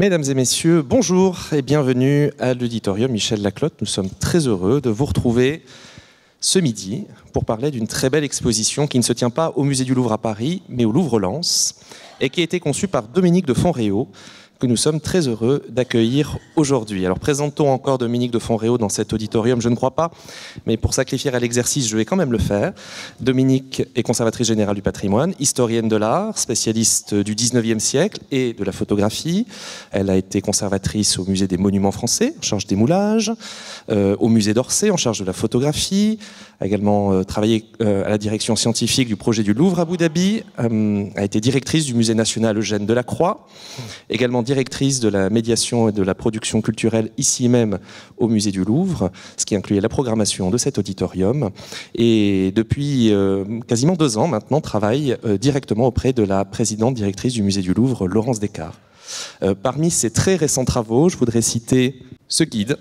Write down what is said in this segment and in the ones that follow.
Mesdames et messieurs, bonjour et bienvenue à l'auditorium Michel Laclotte. Nous sommes très heureux de vous retrouver ce midi pour parler d'une très belle exposition qui ne se tient pas au Musée du Louvre à Paris, mais au Louvre-Lens, et qui a été conçue par Dominique de Fonréau, que nous sommes très heureux d'accueillir aujourd'hui. Alors présentons encore Dominique de Fonréau dans cet auditorium, je ne crois pas, mais pour sacrifier à l'exercice, je vais quand même le faire. Dominique est conservatrice générale du patrimoine, historienne de l'art, spécialiste du 19e siècle et de la photographie. Elle a été conservatrice au musée des monuments français, en charge des moulages, euh, au musée d'Orsay, en charge de la photographie, a également euh, travaillé euh, à la direction scientifique du projet du Louvre à Abu Dhabi, a été directrice du musée national Eugène Delacroix, également directrice de la médiation et de la production culturelle ici même au musée du Louvre, ce qui incluait la programmation de cet auditorium. Et depuis euh, quasiment deux ans maintenant, travaille euh, directement auprès de la présidente directrice du musée du Louvre, Laurence Descartes. Euh, parmi ses très récents travaux, je voudrais citer ce guide,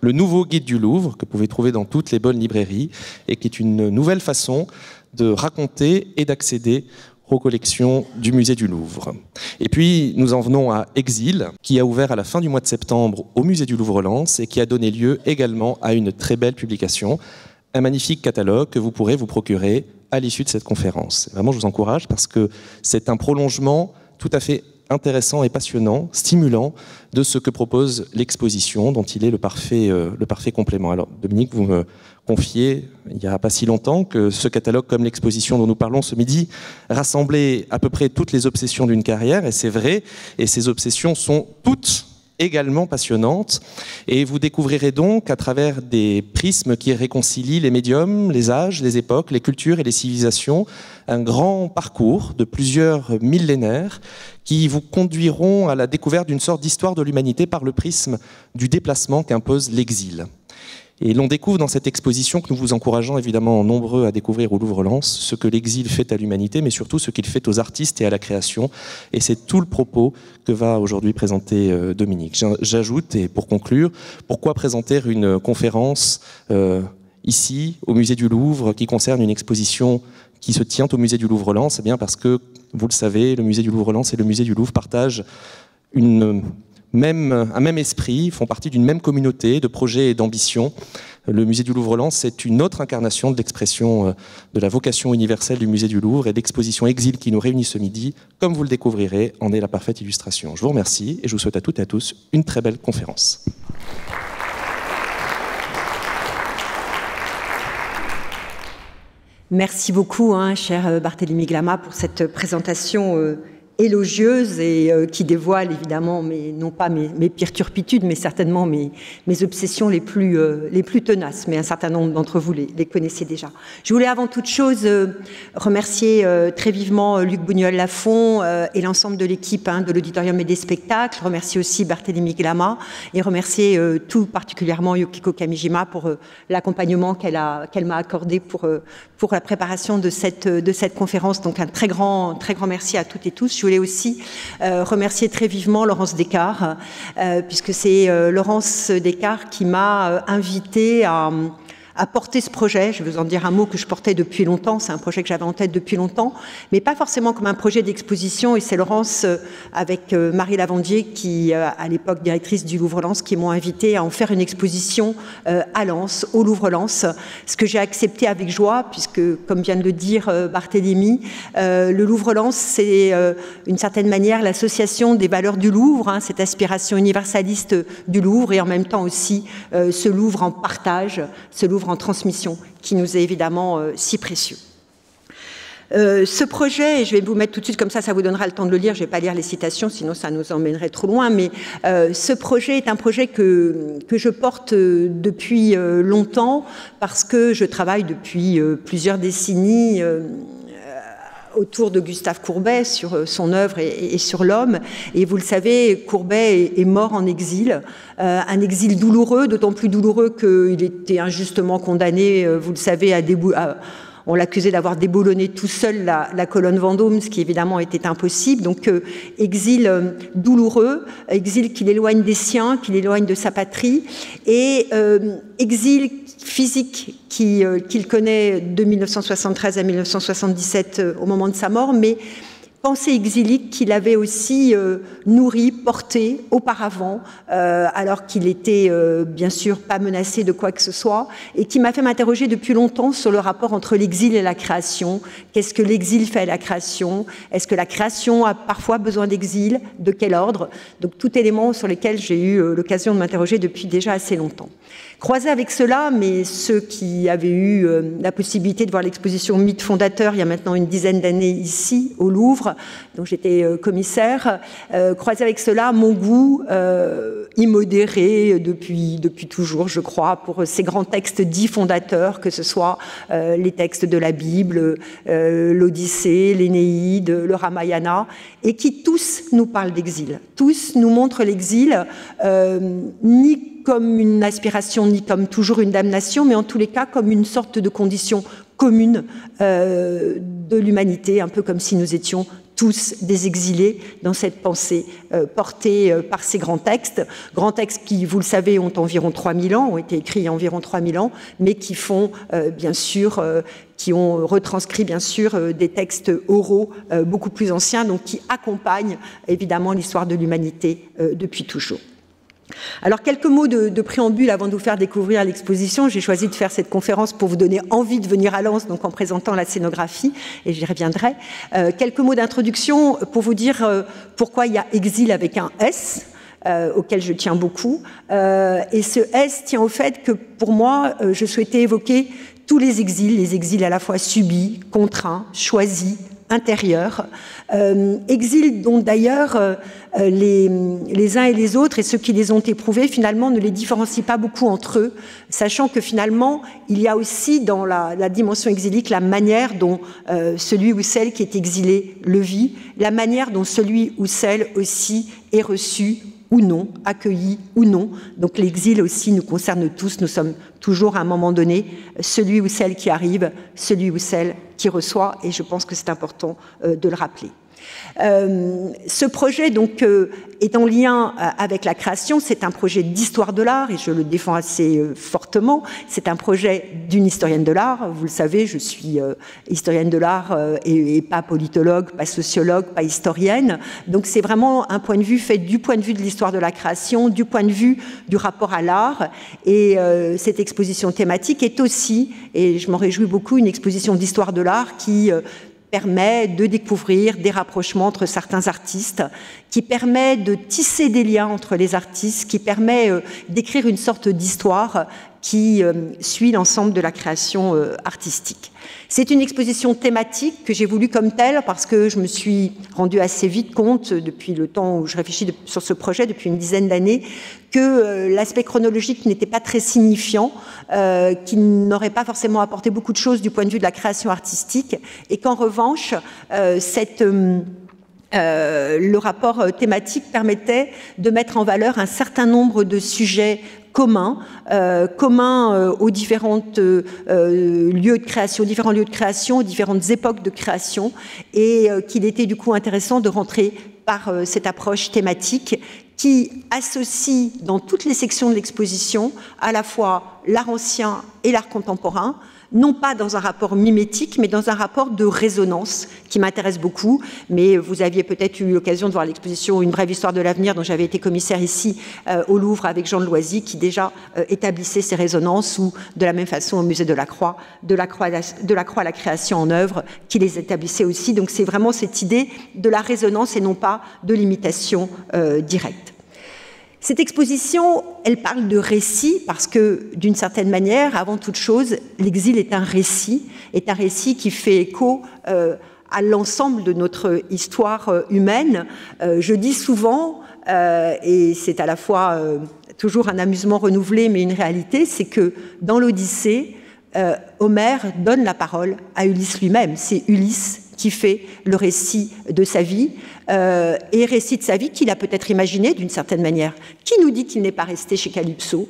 le nouveau guide du Louvre, que vous pouvez trouver dans toutes les bonnes librairies, et qui est une nouvelle façon de raconter et d'accéder aux collections du musée du Louvre. Et puis nous en venons à Exil, qui a ouvert à la fin du mois de septembre au musée du Louvre-Lens et qui a donné lieu également à une très belle publication, un magnifique catalogue que vous pourrez vous procurer à l'issue de cette conférence. Vraiment, je vous encourage parce que c'est un prolongement tout à fait intéressant et passionnant, stimulant de ce que propose l'exposition, dont il est le parfait, euh, le parfait complément. Alors, Dominique, vous me confié il n'y a pas si longtemps que ce catalogue, comme l'exposition dont nous parlons ce midi, rassemblait à peu près toutes les obsessions d'une carrière, et c'est vrai, et ces obsessions sont toutes également passionnantes, et vous découvrirez donc à travers des prismes qui réconcilient les médiums, les âges, les époques, les cultures et les civilisations, un grand parcours de plusieurs millénaires qui vous conduiront à la découverte d'une sorte d'histoire de l'humanité par le prisme du déplacement qu'impose l'exil. Et l'on découvre dans cette exposition que nous vous encourageons évidemment nombreux à découvrir au Louvre-Lens ce que l'exil fait à l'humanité, mais surtout ce qu'il fait aux artistes et à la création. Et c'est tout le propos que va aujourd'hui présenter euh, Dominique. J'ajoute, et pour conclure, pourquoi présenter une conférence euh, ici, au musée du Louvre, qui concerne une exposition qui se tient au musée du Louvre-Lens? Eh bien parce que, vous le savez, le musée du Louvre-Lens et le musée du Louvre partagent une même, un même esprit, font partie d'une même communauté de projets et d'ambitions. Le musée du Louvre-Lens, c'est une autre incarnation de l'expression euh, de la vocation universelle du musée du Louvre et l'exposition Exil qui nous réunit ce midi, comme vous le découvrirez, en est la parfaite illustration. Je vous remercie et je vous souhaite à toutes et à tous une très belle conférence. Merci beaucoup, hein, cher euh, Barthélémy Glama, pour cette présentation. Euh, élogieuse et euh, qui dévoile évidemment, mais non pas mes, mes pires turpitudes, mais certainement mes, mes obsessions les plus, euh, les plus tenaces. Mais un certain nombre d'entre vous les, les, connaissez déjà. Je voulais avant toute chose euh, remercier très vivement Luc Bougnol-Lafont et l'ensemble de l'équipe hein, de l'auditorium et des spectacles. Remercier aussi Barthélémy Glama et remercier tout particulièrement Yukiko Kamijima pour l'accompagnement qu'elle qu'elle m'a accordé pour, pour la préparation de cette, de cette conférence. Donc un très grand, très grand merci à toutes et tous. Voulais aussi euh, remercier très vivement Laurence Descartes, euh, puisque c'est euh, Laurence Descartes qui m'a invité à à porter ce projet. Je vais vous en dire un mot que je portais depuis longtemps. C'est un projet que j'avais en tête depuis longtemps, mais pas forcément comme un projet d'exposition. Et c'est Laurence, euh, avec euh, Marie Lavandier, qui, euh, à l'époque directrice du Louvre-Lens, qui m'ont invité à en faire une exposition à Lens, au Louvre-Lens. Ce que j'ai accepté avec joie, puisque, comme vient de le dire Barthélémy, le Louvre-Lens, c'est une certaine manière l'association des valeurs du Louvre, hein, cette aspiration universaliste du Louvre, et en même temps aussi ce Louvre en partage, ce Louvre en transmission qui nous est évidemment euh, si précieux. Euh, ce projet, et je vais vous mettre tout de suite comme ça, ça vous donnera le temps de le lire, je ne vais pas lire les citations, sinon ça nous emmènerait trop loin, mais euh, ce projet est un projet que, que je porte depuis longtemps parce que je travaille depuis plusieurs décennies autour de Gustave Courbet sur euh, son œuvre et, sur l'homme. Et vous le savez, Courbet est, mort en exil, euh, un exil douloureux, d'autant plus douloureux qu'il était injustement condamné, euh, vous le savez, à, on l'accusait d'avoir déboulonné tout seul la, colonne Vendôme, ce qui évidemment était impossible. Donc exil douloureux, exil qui l'éloigne des siens, qui l'éloigne de sa patrie, et exil physique euh, qu'il connaît de 1973 à 1977 euh, au moment de sa mort, mais pensée exilique qu'il avait aussi euh, nourri, porté auparavant, euh, alors qu'il était euh, bien sûr pas menacé de quoi que ce soit, et qui m'a fait m'interroger depuis longtemps sur le rapport entre l'exil et la création. Qu'est-ce que l'exil fait à la création? Est-ce que la création a parfois besoin d'exil? De quel ordre? Donc tout élément sur lesquels j'ai eu l'occasion de m'interroger depuis déjà assez longtemps. Croisé avec cela, mais ceux qui avaient eu euh, la possibilité de voir l'exposition Mythe fondateur il y a maintenant une dizaine d'années ici, au Louvre, dont j'étais euh, commissaire, euh, croisé avec cela mon goût immodéré depuis, depuis toujours, je crois, pour ces grands textes dits fondateurs, que ce soit les textes de la Bible, l'Odyssée, l'Énéide, le Ramayana, et qui tous nous parlent d'exil, tous nous montrent l'exil, ni comme une aspiration ni comme toujours une damnation, mais en tous les cas comme une sorte de condition commune euh, de l'humanité, un peu comme si nous étions tous des exilés dans cette pensée euh, portée euh, par ces grands textes. Grands textes qui, vous le savez, ont environ 3000 ans, ont été écrits il y a environ 3000 ans, mais qui font, bien sûr, qui ont retranscrit, bien sûr, des textes oraux beaucoup plus anciens, donc qui accompagnent évidemment l'histoire de l'humanité depuis toujours. Alors, quelques mots de, préambule avant de vous faire découvrir l'exposition. J'ai choisi de faire cette conférence pour vous donner envie de venir à Lens, donc en présentant la scénographie, et j'y reviendrai. Euh, quelques mots d'introduction pour vous dire euh, pourquoi il y a exil avec un S. Euh, auquel je tiens beaucoup. et ce S tient au fait que pour moi, je souhaitais évoquer tous les exils, les exils à la fois subis, contraints, choisis, intérieurs, euh, exil dont d'ailleurs euh, les, les, uns et les autres et ceux qui les ont éprouvés finalement ne les différencient pas beaucoup entre eux, sachant que finalement il y a aussi dans la, la dimension exilique la manière dont euh, celui ou celle qui est exilé le vit, la manière dont celui ou celle aussi est reçu ou non, accueilli ou non. Donc l'exil aussi nous concerne tous, nous sommes toujours à un moment donné celui ou celle qui arrive, celui ou celle qui reçoit, et je pense que c'est important euh, de le rappeler. Euh, ce projet donc euh, est en lien euh, avec la création. C'est un projet d'histoire de l'art et je le défends assez fortement. C'est un projet d'une historienne de l'art. Vous le savez, je suis historienne de l'art et, pas politologue, pas sociologue, pas historienne. Donc c'est vraiment un point de vue fait du point de vue de l'histoire de la création, du point de vue du rapport à l'art. Et cette exposition thématique est aussi, et je m'en réjouis beaucoup, une exposition d'histoire de l'art qui permet de découvrir des rapprochements entre certains artistes, qui permet de tisser des liens entre les artistes, qui permet euh, d'écrire une sorte d'histoire qui euh, suit l'ensemble de la création euh, artistique. C'est une exposition thématique que j'ai voulu comme telle parce que je me suis rendu assez vite compte, depuis le temps où je réfléchis sur ce projet, depuis une dizaine d'années, que euh, l'aspect chronologique n'était pas très signifiant, euh, qu'il n'aurait pas forcément apporté beaucoup de choses du point de vue de la création artistique, et qu'en revanche, euh, le rapport thématique permettait de mettre en valeur un certain nombre de sujets commun, euh, euh, aux différents euh, lieux de création, différents lieux de création, aux différentes époques de création, et qu'il était du coup intéressant de rentrer par cette approche thématique qui associe dans toutes les sections de l'exposition à la fois l'art ancien et l'art contemporain, non pas dans un rapport mimétique, mais dans un rapport de résonance qui m'intéresse beaucoup. Mais vous aviez peut-être eu l'occasion de voir l'exposition Une brève histoire de l'avenir, dont j'avais été commissaire ici euh, au Louvre avec Jean de Loisy, qui déjà euh, établissait ces résonances, ou de la même façon au musée de la Croix, de la Croix, de la, Croix à la création en œuvre, qui les établissait aussi. Donc c'est vraiment cette idée de la résonance et non pas de l'imitation euh, directe. Cette exposition, elle parle de récit parce que, d'une certaine manière, avant toute chose, l'exil est un récit, est un récit qui fait écho euh, à l'ensemble de notre histoire euh, humaine. Euh, je dis souvent, et c'est à la fois toujours un amusement renouvelé, mais une réalité, c'est que dans l'Odyssée, Homère donne la parole à Ulysse lui-même. C'est Ulysse qui fait le récit de sa vie, euh, et récit de sa vie qu'il a peut-être imaginé d'une certaine manière. Qui nous dit qu'il n'est pas resté chez Calypso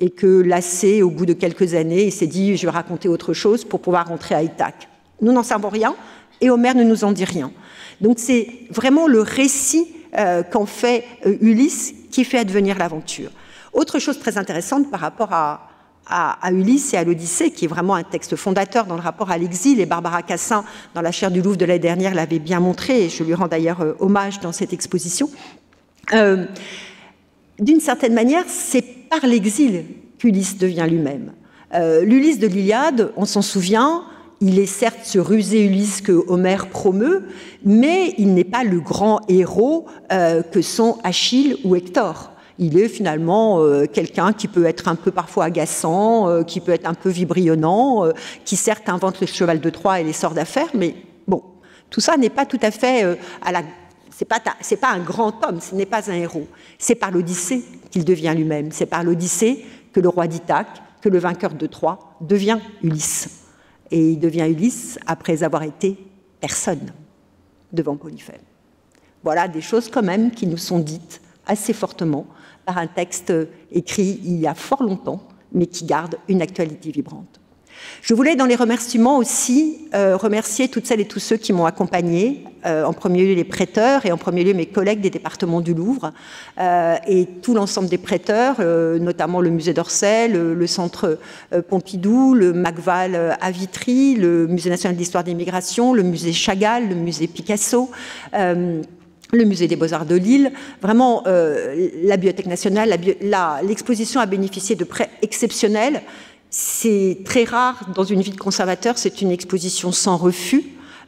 et que lassé, au bout de quelques années, il s'est dit je vais raconter autre chose pour pouvoir rentrer à Ithaque Nous n'en savons rien et Homère ne nous en dit rien. Donc c'est vraiment le récit euh, qu'en fait euh, Ulysse qui fait advenir l'aventure. Autre chose très intéressante par rapport à, à, Ulysse et à l'Odyssée, qui est vraiment un texte fondateur dans le rapport à l'exil, et Barbara Cassin, dans la chaire du Louvre de l'année dernière, l'avait bien montré, et je lui rends d'ailleurs euh, hommage dans cette exposition. Euh, d'une certaine manière, c'est par l'exil qu'Ulysse devient lui-même. Euh, L'Ulysse de l'Iliade, on s'en souvient, il est certes ce rusé Ulysse que Homère promeut, mais il n'est pas le grand héros que sont Achille ou Hector il est finalement euh, quelqu'un qui peut être un peu parfois agaçant, euh, qui peut être un peu vibrionnant, euh, qui certes invente le cheval de Troie et les sorts d'affaires, mais bon, tout ça n'est pas tout à fait à la c'est pas, pas un grand homme, ce n'est pas un héros. C'est par l'Odyssée qu'il devient lui-même. C'est par l'Odyssée que le roi d'Ithaque, que le vainqueur de Troie devient Ulysse. Et il devient Ulysse après avoir été personne devant Polyphème. Voilà des choses quand même qui nous sont dites assez fortement par un texte écrit il y a fort longtemps, mais qui garde une actualité vibrante. Je voulais, dans les remerciements aussi, euh, remercier toutes celles et tous ceux qui m'ont accompagné, euh, en premier lieu les prêteurs et en premier lieu mes collègues des départements du Louvre euh, et tout l'ensemble des prêteurs, notamment le musée d'Orsay, le, le, centre Pompidou, le MacVal à Vitry, le musée national d'histoire des migrations, le musée Chagall, le musée Picasso le musée des beaux-arts de Lille. Vraiment, euh, la Bibliothèque nationale, l'exposition a bénéficié de prêts exceptionnels. C'est très rare dans une vie de conservateur, c'est une exposition sans refus.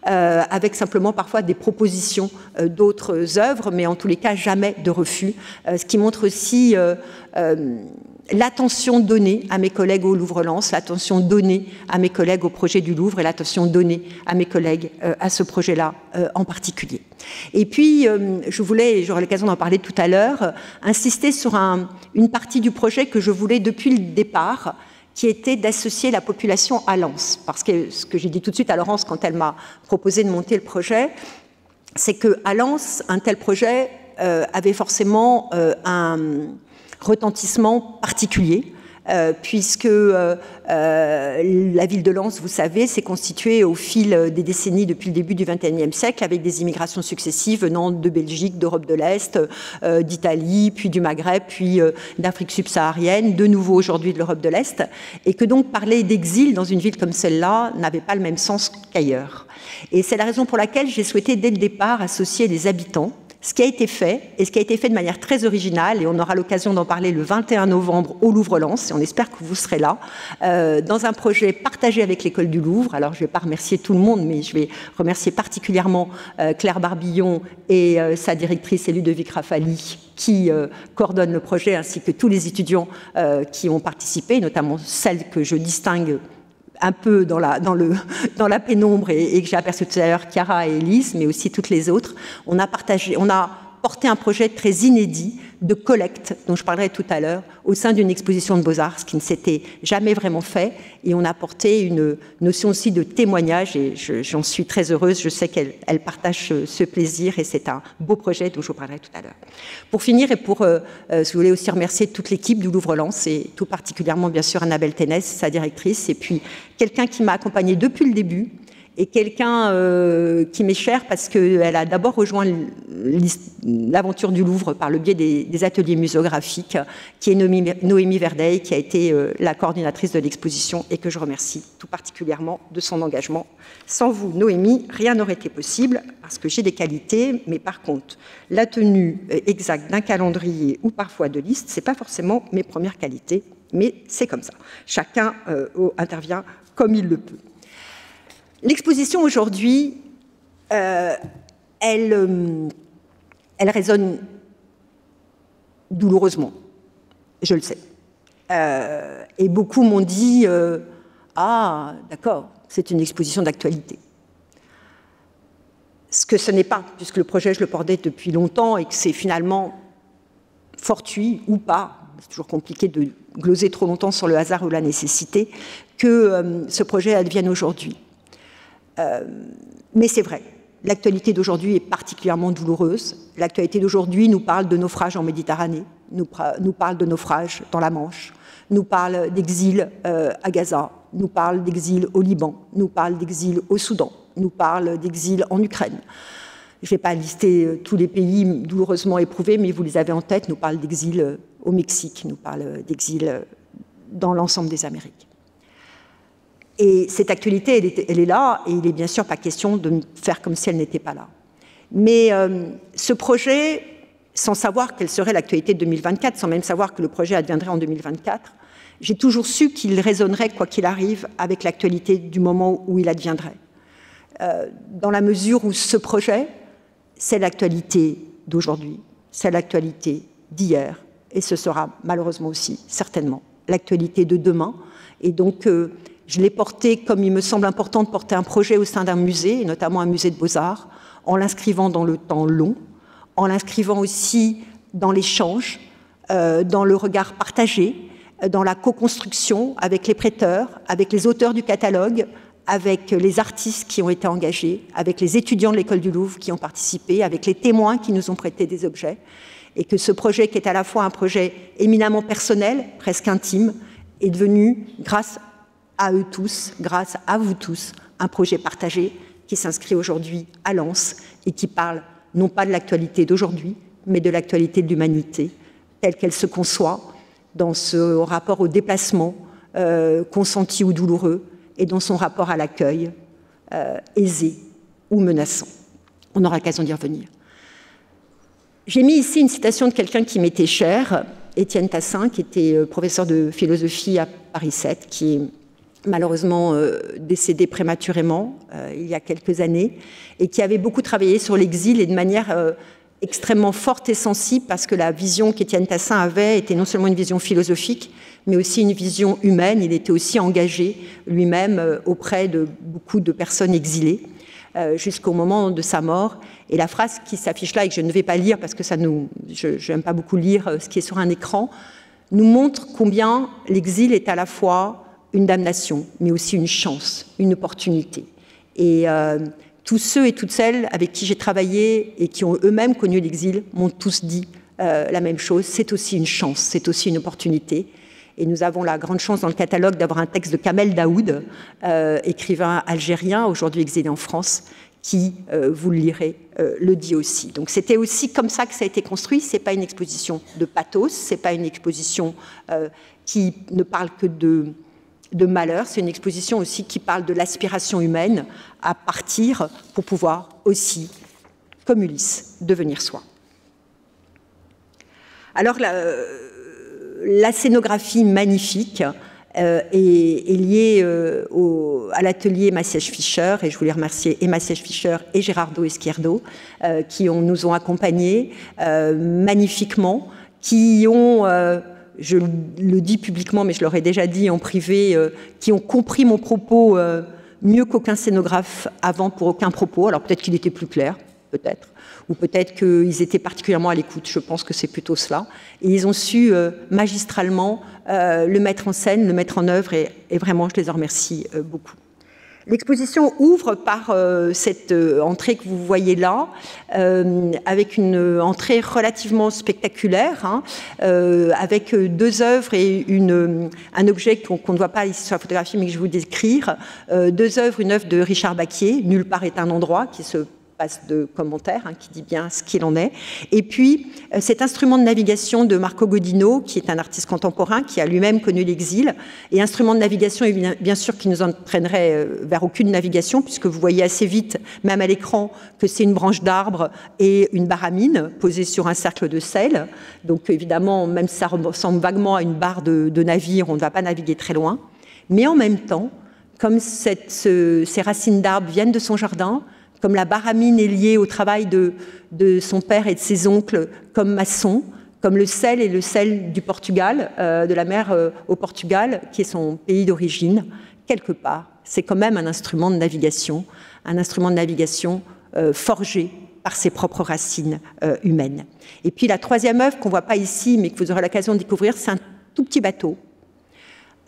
Euh, avec simplement parfois des propositions euh, d'autres œuvres, mais en tous les cas jamais de refus, ce qui montre aussi l'attention donnée à mes collègues au Louvre-Lens, l'attention donnée à mes collègues au projet du Louvre et l'attention donnée à mes collègues euh, à ce projet-là euh, en particulier. Et puis, euh, je voulais, et j'aurai l'occasion d'en parler tout à l'heure, insister sur une partie du projet que je voulais depuis le départ, qui était d'associer la population à Lens. Parce que ce que j'ai dit tout de suite à Laurence quand elle m'a proposé de monter le projet, c'est qu'à Lens, un tel projet avait forcément un retentissement particulier. Euh, puisque euh, euh, la ville de Lens, vous savez, s'est constituée au fil des décennies depuis le début du XXIe siècle, avec des immigrations successives venant de Belgique, d'Europe de l'Est, d'Italie, puis du Maghreb, puis d'Afrique subsaharienne, de nouveau aujourd'hui de l'Europe de l'Est, et que donc parler d'exil dans une ville comme celle-là n'avait pas le même sens qu'ailleurs. Et c'est la raison pour laquelle j'ai souhaité dès le départ associer les habitants ce qui a été fait, et ce qui a été fait de manière très originale, et on aura l'occasion d'en parler le 21 novembre au Louvre-Lens, et on espère que vous serez là, euh, dans un projet partagé avec l'école du Louvre. Alors je ne vais pas remercier tout le monde, mais je vais remercier particulièrement euh, Claire Barbillon et euh, sa directrice Ludovic Rafali, qui coordonne le projet, ainsi que tous les étudiants qui ont participé, notamment celles que je distingue un peu dans la, dans le, dans la pénombre et, que j'ai aperçu tout à l'heure, Chiara et Elise, mais aussi toutes les autres, on a partagé, on a porté un projet très inédit de collecte, dont je parlerai tout à l'heure, au sein d'une exposition de beaux-arts, ce qui ne s'était jamais vraiment fait. Et on a apporté une notion aussi de témoignage, et j'en suis très heureuse. Je sais qu'elle partage ce, plaisir, et c'est un beau projet dont je vous parlerai tout à l'heure. Pour finir, et pour, euh, euh, je voulais aussi remercier toute l'équipe du Louvre-Lens, et tout particulièrement, bien sûr, Annabelle Ténès, sa directrice, et puis quelqu'un qui m'a accompagnée depuis le début, et quelqu'un euh, qui m'est cher parce qu'elle a d'abord rejoint l'aventure du Louvre par le biais des, ateliers muséographiques, qui est Noémie, Verdeil, qui a été euh, la coordinatrice de l'exposition et que je remercie tout particulièrement de son engagement. Sans vous, Noémie, rien n'aurait été possible parce que j'ai des qualités, mais par contre, la tenue euh, exacte d'un calendrier ou parfois de liste, c'est pas forcément mes premières qualités, mais c'est comme ça. Chacun intervient comme il le peut. L'exposition aujourd'hui, euh, elle, euh, elle résonne douloureusement, je le sais. Euh, et beaucoup m'ont dit Ah, d'accord, c'est une exposition d'actualité. Ce que ce n'est pas, puisque le projet, je le portais depuis longtemps et que c'est finalement fortuit ou pas, c'est toujours compliqué de gloser trop longtemps sur le hasard ou la nécessité, que ce projet advienne aujourd'hui. Euh, mais c'est vrai, l'actualité d'aujourd'hui est particulièrement douloureuse. L'actualité d'aujourd'hui nous parle de naufrage en Méditerranée, nous, parle de naufrage dans la Manche, nous parle d'exil euh, à Gaza, nous parle d'exil au Liban, nous parle d'exil au Soudan, nous parle d'exil en Ukraine. Je ne vais pas lister euh, tous les pays douloureusement éprouvés, mais vous les avez en tête. Nous parle d'exil au Mexique, nous parle d'exil dans l'ensemble des Amériques. Et cette actualité, elle est, est, là, et il n'est bien sûr pas question de faire comme si elle n'était pas là. Mais euh, ce projet, sans savoir quelle serait l'actualité de 2024, sans même savoir que le projet adviendrait en 2024, j'ai toujours su qu'il résonnerait, quoi qu'il arrive, avec l'actualité du moment où il adviendrait. Euh, dans la mesure où ce projet, c'est l'actualité d'aujourd'hui, c'est l'actualité d'hier, et ce sera malheureusement aussi, certainement, l'actualité de demain. Et donc, euh, je l'ai porté comme il me semble important de porter un projet au sein d'un musée, notamment un musée de beaux-arts, en l'inscrivant dans le temps long, en l'inscrivant aussi dans l'échange, euh, dans le regard partagé, dans la co-construction avec les prêteurs, avec les auteurs du catalogue, avec les artistes qui ont été engagés, avec les étudiants de l'école du Louvre qui ont participé, avec les témoins qui nous ont prêté des objets, et que ce projet, qui est à la fois un projet éminemment personnel, presque intime, est devenu, grâce à eux tous, grâce à vous tous, un projet partagé qui s'inscrit aujourd'hui à Lens et qui parle non pas de l'actualité d'aujourd'hui, mais de l'actualité de l'humanité, telle qu'elle se conçoit, dans ce rapport au déplacement, euh, consenti ou douloureux, et dans son rapport à l'accueil, euh, aisé ou menaçant. On aura l'occasion d'y revenir. J'ai mis ici une citation de quelqu'un qui m'était cher, Étienne Tassin, qui était euh, professeur de philosophie à Paris 7, qui malheureusement euh, décédé prématurément euh, il y a quelques années, et qui avait beaucoup travaillé sur l'exil et de manière euh, extrêmement forte et sensible parce que la vision qu'Étienne Tassin avait était non seulement une vision philosophique, mais aussi une vision humaine. Il était aussi engagé lui-même euh, auprès de beaucoup de personnes exilées euh, jusqu'au moment de sa mort. Et la phrase qui s'affiche là et que je ne vais pas lire parce que ça nous, je n'aime pas beaucoup lire euh, ce qui est sur un écran, nous montre combien l'exil est à la fois une damnation, mais aussi une chance, une opportunité. Et euh, tous ceux et toutes celles avec qui j'ai travaillé et qui ont eux-mêmes connu l'exil m'ont tous dit euh, la même chose. C'est aussi une chance, c'est aussi une opportunité. Et nous avons la grande chance dans le catalogue d'avoir un texte de Kamel Daoud, euh, écrivain algérien, aujourd'hui exilé en France, qui, vous le lirez, le dit aussi. Donc c'était aussi comme ça que ça a été construit. C'est pas une exposition de pathos, c'est pas une exposition qui ne parle que de de malheur. C'est une exposition aussi qui parle de l'aspiration humaine à partir pour pouvoir aussi, comme Ulysse, devenir soi. Alors la, scénographie magnifique euh, est, liée euh, au, à l'atelier Massiage Fischer et je voulais remercier et Massiage Fischer et Gérardo Esquierdo euh, qui nous ont accompagnés magnifiquement, qui ont je le dis publiquement, mais je l'aurais déjà dit en privé, euh, qui ont compris mon propos euh, mieux qu'aucun scénographe avant pour aucun propos. Alors peut-être qu'il était plus clair, peut-être, ou peut-être qu'ils étaient particulièrement à l'écoute. Je pense que c'est plutôt cela. Et ils ont su euh, magistralement le mettre en scène, le mettre en œuvre, et, et vraiment, je les en remercie beaucoup. L'exposition ouvre par euh, cette euh, entrée que vous voyez là, euh, avec une entrée relativement spectaculaire, hein, avec deux œuvres et un objet qu'on qu ne voit pas ici sur la photographie, mais que je vais vous décrire. Deux œuvres, une œuvre de Richard Baquier, Nulle part est un endroit, qui se de commentaires hein, qui dit bien ce qu'il en est. Et puis euh, cet instrument de navigation de Marco Godino, qui est un artiste contemporain, qui a lui-même connu l'exil, et instrument de navigation bien sûr qui nous entraînerait euh, vers aucune navigation, puisque vous voyez assez vite, même à l'écran, que c'est une branche d'arbre et une baramine posée sur un cercle de sel. Donc évidemment, même si ça ressemble vaguement à une barre de, navire, on ne va pas naviguer très loin. Mais en même temps, comme ces racines d'arbres viennent de son jardin, comme la baramine est liée au travail de, son père et de ses oncles comme maçons, comme le sel et le sel du Portugal, euh, de la mer euh, au Portugal, qui est son pays d'origine, quelque part, c'est quand même un instrument de navigation, un instrument de navigation euh, forgé par ses propres racines humaines. Et puis la troisième œuvre qu'on ne voit pas ici, mais que vous aurez l'occasion de découvrir, c'est un tout petit bateau,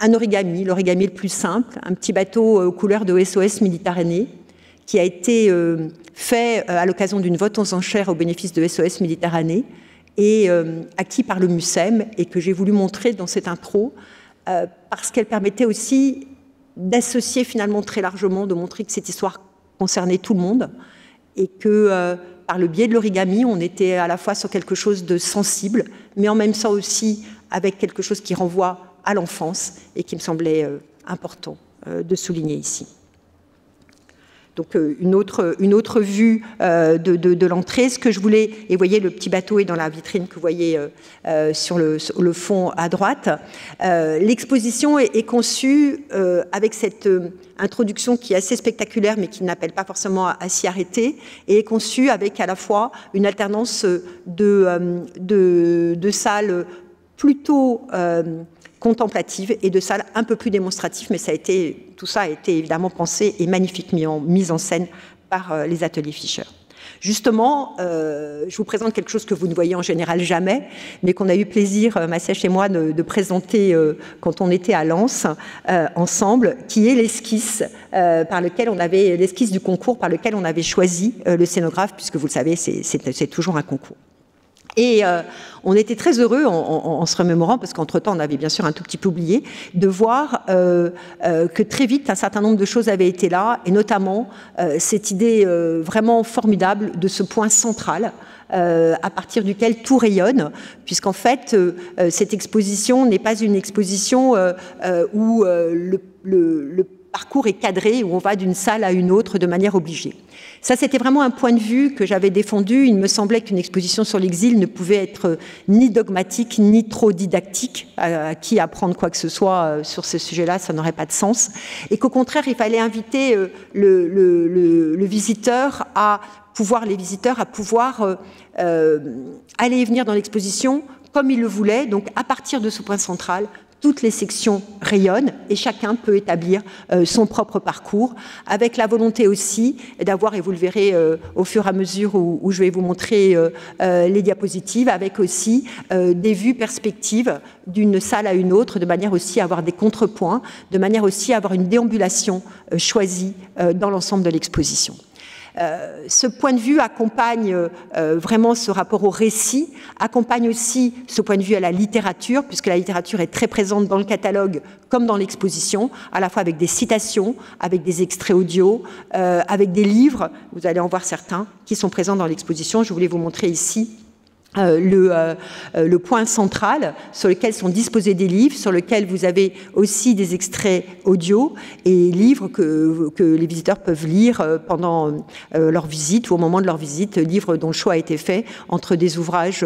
un origami, l'origami le plus simple, un petit bateau aux couleurs de SOS Méditerranée, qui a été euh, fait euh, à l'occasion d'une vote aux enchères au bénéfice de SOS Méditerranée et euh, acquis par le MUSEM et que j'ai voulu montrer dans cette intro parce qu'elle permettait aussi d'associer finalement très largement, de montrer que cette histoire concernait tout le monde et que par le biais de l'origami, on était à la fois sur quelque chose de sensible, mais en même temps aussi avec quelque chose qui renvoie à l'enfance et qui me semblait important de souligner ici. Donc euh, une autre, une autre vue euh, de, l'entrée. Ce que je voulais, et vous voyez le petit bateau est dans la vitrine que vous voyez euh, sur, le, fond à droite. L'exposition est, conçue avec cette introduction qui est assez spectaculaire mais qui n'appelle pas forcément à, s'y arrêter et est conçue avec à la fois une alternance de, de, de salles plutôt contemplative et de salles un peu plus démonstratives, mais tout ça a été évidemment pensé et magnifiquement mis en scène par euh, les ateliers Fischer. Justement, euh, je vous présente quelque chose que vous ne voyez en général jamais, mais qu'on a eu plaisir, euh, Massèche et moi, de, présenter quand on était à Lens ensemble, qui est l'esquisse par lequel on avait l'esquisse du concours par lequel on avait choisi le scénographe, puisque vous le savez, c'est toujours un concours. Et euh, on était très heureux en, se remémorant, parce qu'entre-temps, on avait bien sûr un tout petit peu oublié, de voir euh, euh, que très vite, un certain nombre de choses avaient été là, et notamment cette idée vraiment formidable de ce point central. à partir duquel tout rayonne, puisqu'en fait, cette exposition n'est pas une exposition où le, le parcours est cadré, où on va d'une salle à une autre de manière obligée. Ça, c'était vraiment un point de vue que j'avais défendu. Il me semblait qu'une exposition sur l'exil ne pouvait être ni dogmatique, ni trop didactique, à, qui apprendre quoi que ce soit euh, sur ce sujet-là, ça n'aurait pas de sens. Et qu'au contraire, il fallait inviter euh, le, visiteur à pouvoir, les visiteurs à pouvoir euh, aller et venir dans l'exposition comme il le voulait, donc à partir de ce point central, toutes les sections rayonnent et chacun peut établir euh, son propre parcours, avec la volonté aussi d'avoir, et vous le verrez euh, au fur et à mesure où, je vais vous montrer euh, les diapositives, avec aussi des vues perspectives d'une salle à une autre, de manière aussi à avoir des contrepoints, de manière aussi à avoir une déambulation choisie dans l'ensemble de l'exposition. Euh, ce point de vue accompagne euh, vraiment ce rapport au récit, accompagne aussi ce point de vue à la littérature, puisque la littérature est très présente dans le catalogue comme dans l'exposition, à la fois avec des citations, avec des extraits audio, euh, avec des livres, vous allez en voir certains, qui sont présents dans l'exposition. Je voulais vous montrer ici euh, le, euh, euh, le, point central sur lequel sont disposés des livres, sur lequel vous avez aussi des extraits audio et livres que, que les visiteurs peuvent lire pendant leur visite ou au moment de leur visite, livres dont le choix a été fait entre des ouvrages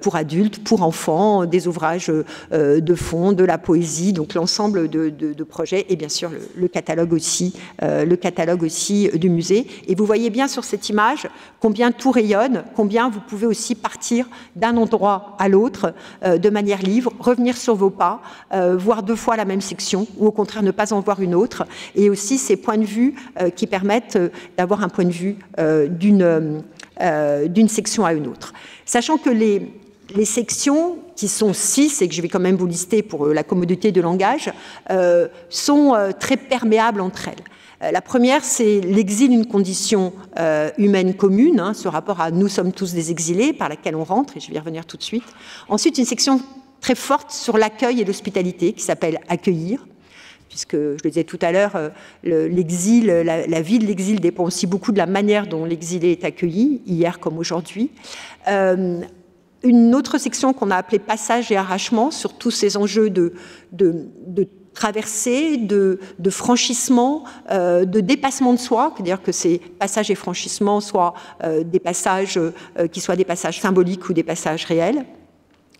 pour adultes, pour enfants, des ouvrages de fond, de la poésie, donc l'ensemble de, de, de, projets et bien sûr le, le catalogue aussi, le catalogue aussi du musée. Et vous voyez bien sur cette image combien tout rayonne, combien vous pouvez aussi partir d'un endroit à l'autre euh, de manière libre, revenir sur vos pas, euh, voir deux fois la même section ou au contraire ne pas en voir une autre, et aussi ces points de vue euh, qui permettent d'avoir un point de vue d'une section à une autre. Sachant que les sections, qui sont six et que je vais quand même vous lister pour la commodité de langage, sont très perméables entre elles. Euh, la première, c'est l'exil, une condition euh, humaine commune, hein, ce rapport à nous sommes tous des exilés par laquelle on rentre, et je vais y revenir tout de suite. Ensuite, une section très forte sur l'accueil et l'hospitalité qui s'appelle Accueillir, puisque je le disais tout à l'heure, euh, l'exil, la, vie de l'exil dépend aussi beaucoup de la manière dont l'exilé est accueilli, hier comme aujourd'hui. une autre section qu'on a appelée passage et arrachement sur tous ces enjeux de, traversée, de, franchissement, euh, de dépassement de soi, c'est-à-dire que ces passages et franchissements soient euh, des passages euh, qui soient des passages symboliques ou des passages réels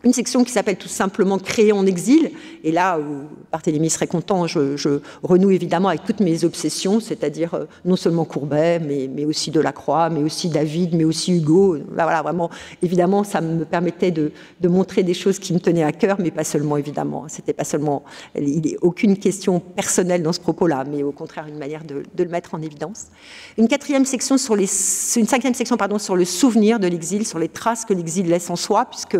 une section qui s'appelle tout simplement Créer en exil. Et là, où Barthélemy serait content, je, renoue évidemment avec toutes mes obsessions, c'est-à-dire euh, non seulement Courbet, mais, aussi Delacroix, mais aussi David, mais aussi Hugo. voilà, vraiment, évidemment, ça me permettait de, montrer des choses qui me tenaient à cœur, mais pas seulement, évidemment. C'était pas seulement, il n'y a aucune question personnelle dans ce propos-là, mais au contraire, une manière de, le mettre en évidence. Une quatrième section une cinquième section, pardon, sur le souvenir de l'exil, sur les traces que l'exil laisse en soi, puisque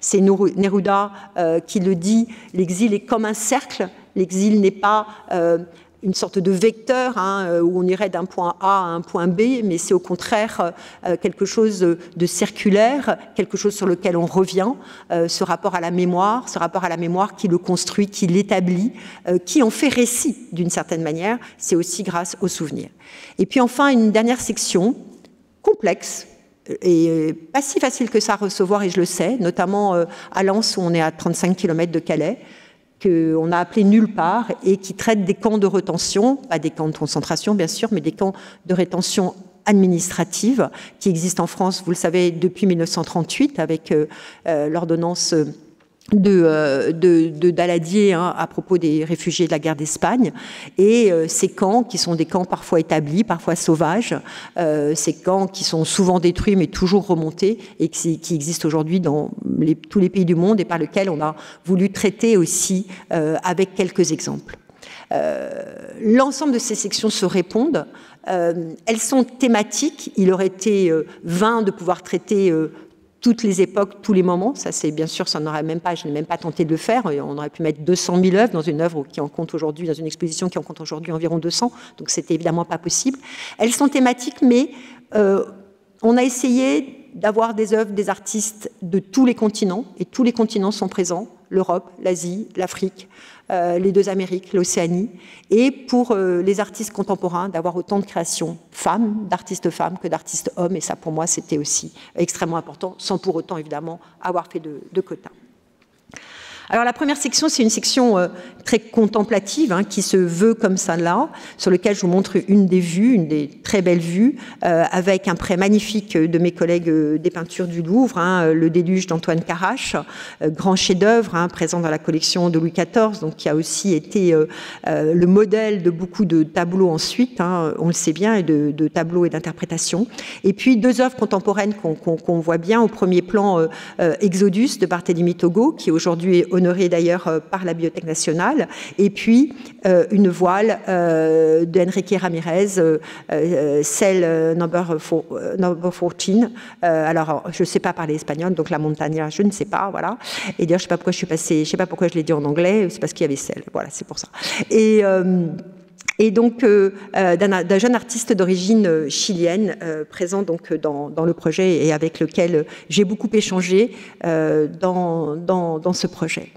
c'est Neruda euh, qui le dit, l'exil est comme un cercle, l'exil n'est pas euh, une sorte de vecteur hein, euh, où on irait d'un point A à un point B, mais c'est au contraire quelque chose de circulaire, quelque chose sur lequel on revient, ce rapport à la mémoire, ce rapport à la mémoire qui le construit, qui l'établit, qui en fait récit d'une certaine manière, c'est aussi grâce au souvenir. Et puis enfin, une dernière section complexe, euh, pas si facile que ça à recevoir, et je le sais, notamment euh, à Lens où on est à 35 km de Calais, qu'on a appelé nulle part et qui traite des camps de rétention, pas des camps de concentration bien sûr, mais des camps de rétention administrative qui existent en France, vous le savez, depuis 1938 avec euh, euh, l'ordonnance de, euh, de, de, Daladier hein, à propos des réfugiés de la guerre d'Espagne. Et euh, ces camps, qui sont des camps parfois établis, parfois sauvages, euh, ces camps qui sont souvent détruits mais toujours remontés et qui, existent aujourd'hui dans les, tous les pays du monde et par lesquels on a voulu traiter aussi avec quelques exemples. L'ensemble de ces sections se répondent. elles sont thématiques. Il aurait été vain de pouvoir traiter toutes les époques, tous les moments. Ça, c'est bien sûr, ça n'aurait même pas, je n'ai même pas tenté de le faire. On aurait pu mettre 200 000 œuvres dans une œuvre qui en compte aujourd'hui, dans une exposition qui en compte aujourd'hui environ 200. Donc, c'était évidemment pas possible. Elles sont thématiques, mais euh, on a essayé d'avoir des œuvres des artistes de tous les continents, et tous les continents sont présents l'Europe, l'Asie, l'Afrique, les deux Amériques, l'Océanie, et pour euh, les artistes contemporains d'avoir autant de créations femmes, d'artistes femmes que d'artistes hommes, et ça pour moi c'était aussi extrêmement important, sans pour autant évidemment avoir fait de, de quotas. Alors la première section, c'est une section euh, très contemplative hein, qui se veut comme ça là, sur lequel je vous montre une des vues, une des très belles vues, euh, avec un prêt magnifique de mes collègues euh, des peintures du Louvre, hein, le déluge d'Antoine Carache, grand chef-d'œuvre hein, présent dans la collection de Louis XIV, donc qui a aussi été le modèle de beaucoup de tableaux ensuite, on le sait bien, et de, tableaux et d'interprétations. Et puis deux œuvres contemporaines qu'on qu voit bien au premier plan, Exodus de Barthélemy Togo, qui aujourd'hui est honoré d'ailleurs euh, par la Bibliothèque nationale, et puis euh, une voile euh, de Enrique Ramirez, celle number, 14. alors, je ne sais pas parler espagnol, donc la montagne, je ne sais pas, voilà. Et d'ailleurs, je ne sais pas pourquoi je suis passée, je sais pas pourquoi je l'ai dit en anglais, c'est parce qu'il y avait celle, voilà, c'est pour ça. Et et donc euh, d'un jeune artiste d'origine chilienne euh, présent donc dans, le projet et avec lequel j'ai beaucoup échangé euh, dans, dans, ce projet.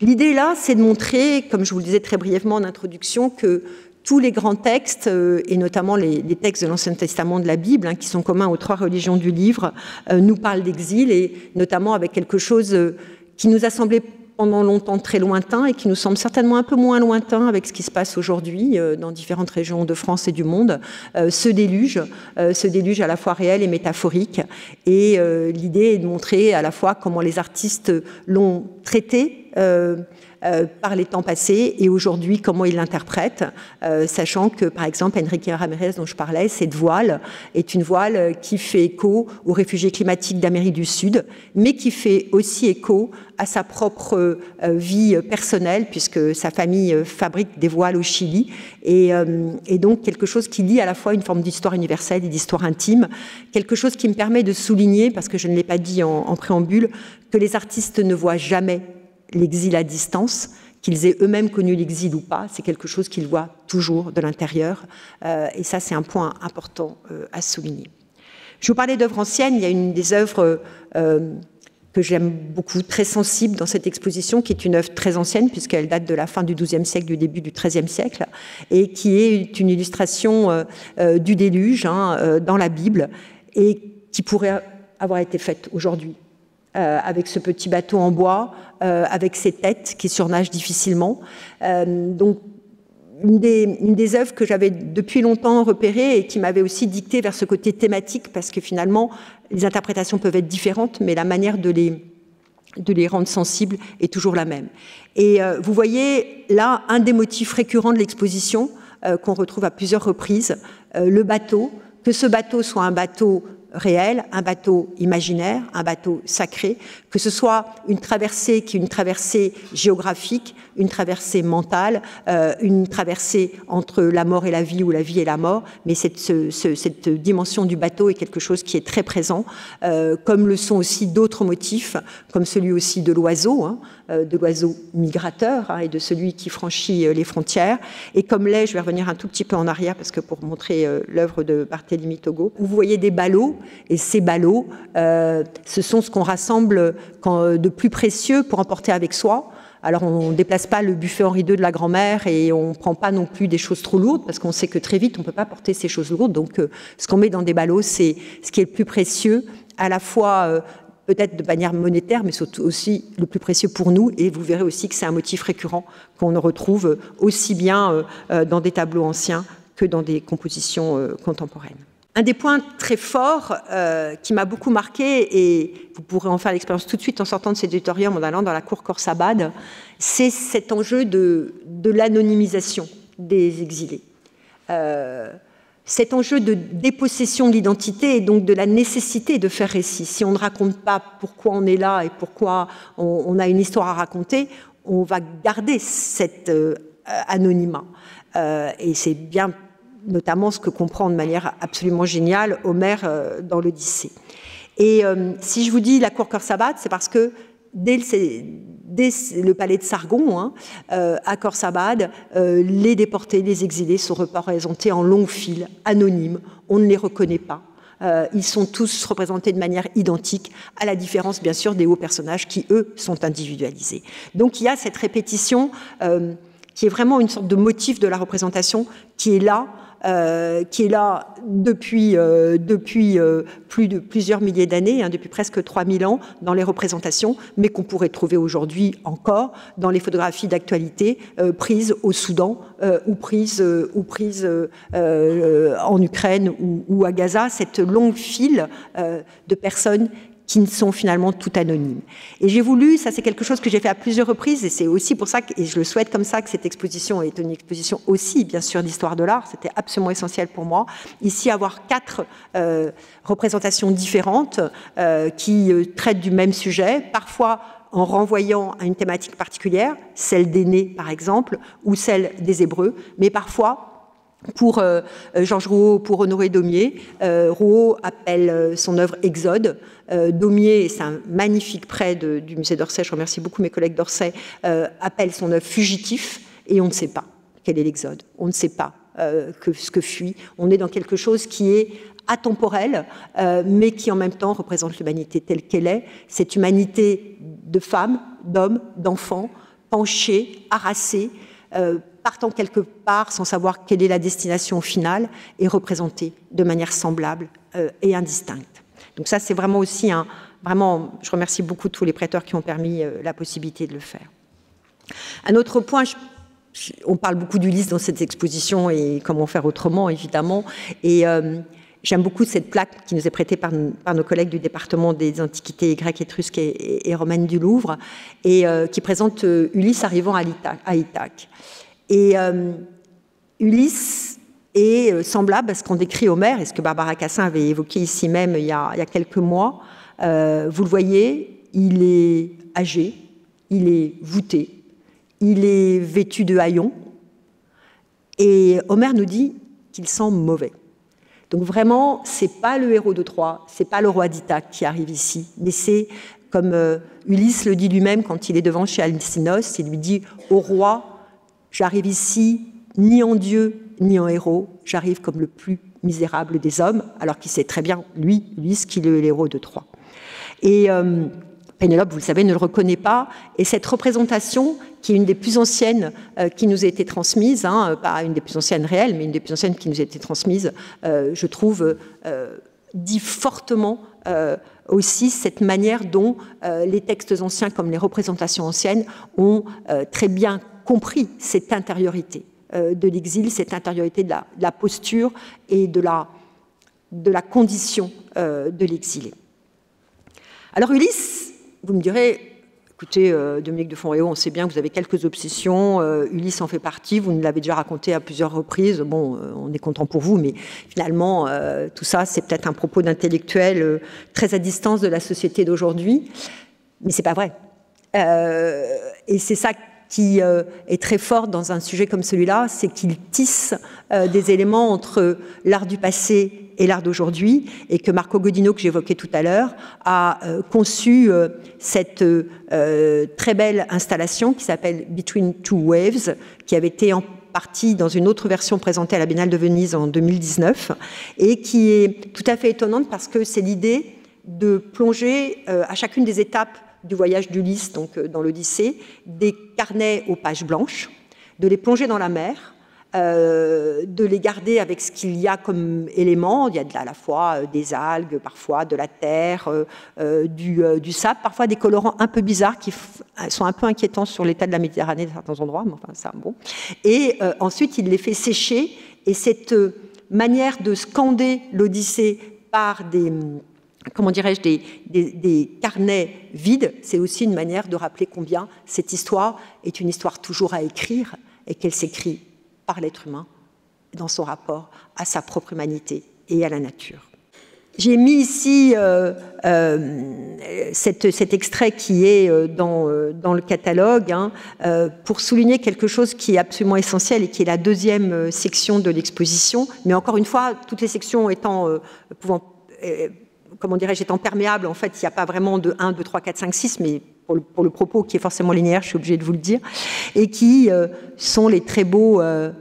L'idée là, c'est de montrer, comme je vous le disais très brièvement en introduction, que tous les grands textes, et notamment les, les textes de l'Ancien Testament de la Bible, hein, qui sont communs aux trois religions du livre, nous parlent d'exil et notamment avec quelque chose qui nous a semblé pendant longtemps très lointain et qui nous semble certainement un peu moins lointain avec ce qui se passe aujourd'hui euh, dans différentes régions de France et du monde, euh, ce déluge, euh, ce déluge à la fois réel et métaphorique. Et l'idée est de montrer à la fois comment les artistes l'ont traité. Euh, par les temps passés et aujourd'hui comment il l'interprète, euh, sachant que par exemple Enrique Ramirez dont je parlais, cette voile est une voile qui fait écho aux réfugiés climatiques d'Amérique du Sud, mais qui fait aussi écho à sa propre euh, vie personnelle, puisque sa famille fabrique des voiles au Chili, et, donc quelque chose qui lie à la fois une forme d'histoire universelle et d'histoire intime, quelque chose qui me permet de souligner, parce que je ne l'ai pas dit en préambule, que les artistes ne voient jamais l'exil à distance, qu'ils aient eux-mêmes connu l'exil ou pas, c'est quelque chose qu'ils voient toujours de l'intérieur. Euh, et ça, c'est un point important euh, à souligner. Je vous parlais d'œuvres anciennes. Il y a une des œuvres euh, que j'aime beaucoup, très sensible dans cette exposition, qui est une œuvre très ancienne, puisqu'elle date de la fin du XIIe siècle, du début du XIIIe siècle, et qui est une illustration du déluge hein, dans la Bible, et qui pourrait avoir été faite aujourd'hui euh, avec ce petit bateau en bois, euh, avec ses têtes qui surnagent difficilement. Euh, donc, une des, œuvres que j'avais depuis longtemps repérées et qui m'avait aussi dicté vers ce côté thématique, parce que finalement, les interprétations peuvent être différentes, mais la manière de les, rendre sensibles est toujours la même. Et vous voyez là un des motifs récurrents de l'exposition qu'on retrouve à plusieurs reprises, le bateau, que ce bateau soit un bateau réel, un bateau imaginaire, un bateau sacré, que ce soit une traversée qui est une traversée géographique, une traversée mentale, euh, une traversée entre la mort et la vie ou la vie et la mort, mais cette, ce, cette dimension du bateau est quelque chose qui est très présent, euh, comme le sont aussi d'autres motifs, comme celui aussi de l'oiseau, hein, de l'oiseau migrateur hein, et de celui qui franchit euh, les frontières, et comme l'est, je vais revenir un tout petit peu en arrière parce que pour montrer euh, l'œuvre de Barthélemy Togo, vous voyez des ballots, et ces ballots, euh, ce sont ce qu'on rassemble quand, de plus précieux pour emporter avec soi. Alors on ne déplace pas le buffet Henri II de la grand-mère et on ne prend pas non plus des choses trop lourdes parce qu'on sait que très vite on ne peut pas porter ces choses lourdes. Donc euh, ce qu'on met dans des ballots, c'est ce qui est le plus précieux, à la fois euh, peut-être de manière monétaire, mais surtout aussi le plus précieux pour nous. Et vous verrez aussi que c'est un motif récurrent qu'on retrouve aussi bien dans des tableaux anciens que dans des compositions contemporaines. Un des points très forts qui m'a beaucoup marqué, et vous pourrez en faire l'expérience tout de suite en sortant de cet auditorium en allant dans la cour Corsabad, c'est cet enjeu de, l'anonymisation des exilés. Euh, cet enjeu de dépossession de l'identité et donc de la nécessité de faire récit. Si on ne raconte pas pourquoi on est là et pourquoi on, a une histoire à raconter, on va garder cet euh, anonymat. Euh, et c'est bien notamment ce que comprend de manière absolument géniale Homère dans l'Odyssée. Et si je vous dis la cour Corsabat, c'est parce que dès, le palais de Sargon, hein, euh, à Khorsabad, euh, les déportés, les exilés sont représentés en longs fils, anonymes. On ne les reconnaît pas. Euh, ils sont tous représentés de manière identique, à la différence bien sûr des hauts personnages qui, eux, sont individualisés. Donc il y a cette répétition qui est vraiment une sorte de motif de la représentation qui est là euh, qui est là depuis, euh, euh, plusieurs milliers d'années, hein, depuis presque 3000 ans, dans les représentations, mais qu'on pourrait trouver aujourd'hui encore dans les photographies d'actualité prises au Soudan ou prises, en Ukraine ou, à Gaza, cette longue file de personnes qui ne sont finalement tout anonymes. Et j'ai voulu, ça c'est quelque chose que j'ai fait à plusieurs reprises, et c'est aussi pour ça, que, et je le souhaite comme ça, que cette exposition est une exposition aussi, bien sûr, d'histoire de l'art, c'était absolument essentiel pour moi. Ici, avoir quatre euh, représentations différentes euh, qui euh, traitent du même sujet, parfois en renvoyant à une thématique particulière, celle des nés par exemple, ou celle des Hébreux, mais parfois pour euh, Georges Rouault, pour Honoré Daumier, euh, Rouault appelle euh, son œuvre Exode. Daumier, c'est un magnifique prêt du musée d'Orsay, je remercie beaucoup mes collègues d'Orsay, appelle son œuvre Fugitif, et on ne sait pas quel est l'Exode. On ne sait pas ce que fuit. On est dans quelque chose qui est atemporel, mais qui en même temps représente l'humanité telle qu'elle est, cette humanité de femmes, d'hommes, d'enfants, penchés, harassés, partant quelque part sans savoir quelle est la destination finale et représentée de manière semblable euh, et indistincte. Donc ça, c'est vraiment aussi un... Vraiment, je remercie beaucoup tous les prêteurs qui ont permis euh, la possibilité de le faire. Un autre point, on parle beaucoup d'Ulysse dans cette exposition et comment faire autrement, évidemment. Et euh, j'aime beaucoup cette plaque qui nous est prêtée par, nos collègues du département des antiquités grecques, étrusques et, romaines du Louvre, et qui présente Ulysse arrivant à Ithaque. Et euh, Ulysse est euh, semblable à ce qu'on décrit Homère, et ce que Barbara Cassin avait évoqué ici même il y a, quelques mois. Euh, vous le voyez, il est âgé, il est voûté, il est vêtu de haillons, et Homère nous dit qu'il sent mauvais. Donc vraiment, c'est pas le héros de Troie, c'est pas le roi d'Ithaque qui arrive ici, mais c'est comme Ulysse le dit lui-même quand il est devant chez Alcinos, il lui dit au roi J'arrive ici ni en Dieu ni en héros, j'arrive comme le plus misérable des hommes, alors qu'il sait très bien, lui, lui, ce qu'il est l'héros de Troie. Et euh, Pénélope, vous le savez, ne le reconnaît pas. Et cette représentation, qui est une des plus anciennes euh, qui nous a été transmise, hein, pas une des plus anciennes réelles, mais une des plus anciennes qui nous a été transmise, euh, je trouve, dit fortement aussi cette manière dont les textes anciens, comme les représentations anciennes, ont très bien compris cette intériorité euh, de l'exil, cette intériorité de la, posture et de la, de la condition euh, de l'exilé. Alors Ulysse, vous me direz, écoutez, euh, Dominique de Fonréau, on sait bien que vous avez quelques obsessions, Ulysse en fait partie, vous nous l'avez déjà raconté à plusieurs reprises, bon, on est content pour vous, mais finalement, tout ça, c'est peut-être un propos d'intellectuel très à distance de la société d'aujourd'hui, mais c'est pas vrai. et c'est ça qui euh, est très fort dans un sujet comme celui-là, c'est qu'il tisse euh, des éléments entre l'art du passé et l'art d'aujourd'hui, et que Marco Godino, que j'évoquais tout à l'heure, a euh, conçu cette très belle installation qui s'appelle Between Two Waves, qui avait été en partie dans une autre version présentée à la Biennale de Venise en 2019, et qui est tout à fait étonnante parce que c'est l'idée de plonger à chacune des étapes du voyage d'Ulysse, donc euh, dans l'Odyssée, des carnets aux pages blanches, de les plonger dans la mer euh, de les garder avec ce qu'il y a comme éléments. Il y a à la fois euh, des algues, parfois de la terre, du, sable, parfois des colorants un peu bizarres qui sont un peu inquiétants sur l'état de la Méditerranée à certains endroits, mais enfin bon. Et ensuite, il les fait sécher, et cette manière de scander l'Odyssée par des comment dirais-je, des, carnets vides, c'est aussi une manière de rappeler combien cette histoire est une histoire toujours à écrire et qu'elle s'écrit par l'être humain dans son rapport à sa propre humanité et à la nature. J'ai mis ici euh, euh, cet extrait qui est euh, dans, dans le catalogue hein, pour souligner quelque chose qui est absolument essentiel et qui est la deuxième section de l'exposition. Mais encore une fois, toutes les sections étant pouvant, comment dirais-je, étant perméables, en fait, il n'y a pas vraiment de 1, 2, 3, 4, 5, 6, mais pour le, propos qui est forcément linéaire, je suis obligée de vous le dire, et qui euh, sont les très, beaux, euh,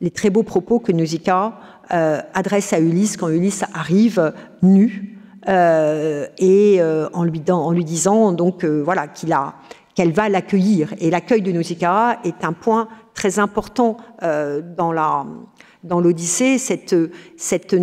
les très beaux propos que Nausicaa euh, adresse à Ulysse quand Ulysse arrive nu et en lui, en, lui, disant donc voilà qu'il a qu'elle va l'accueillir. Et l'accueil de Nausicaa est un point très important dans la dans l'Odyssée, cette, cette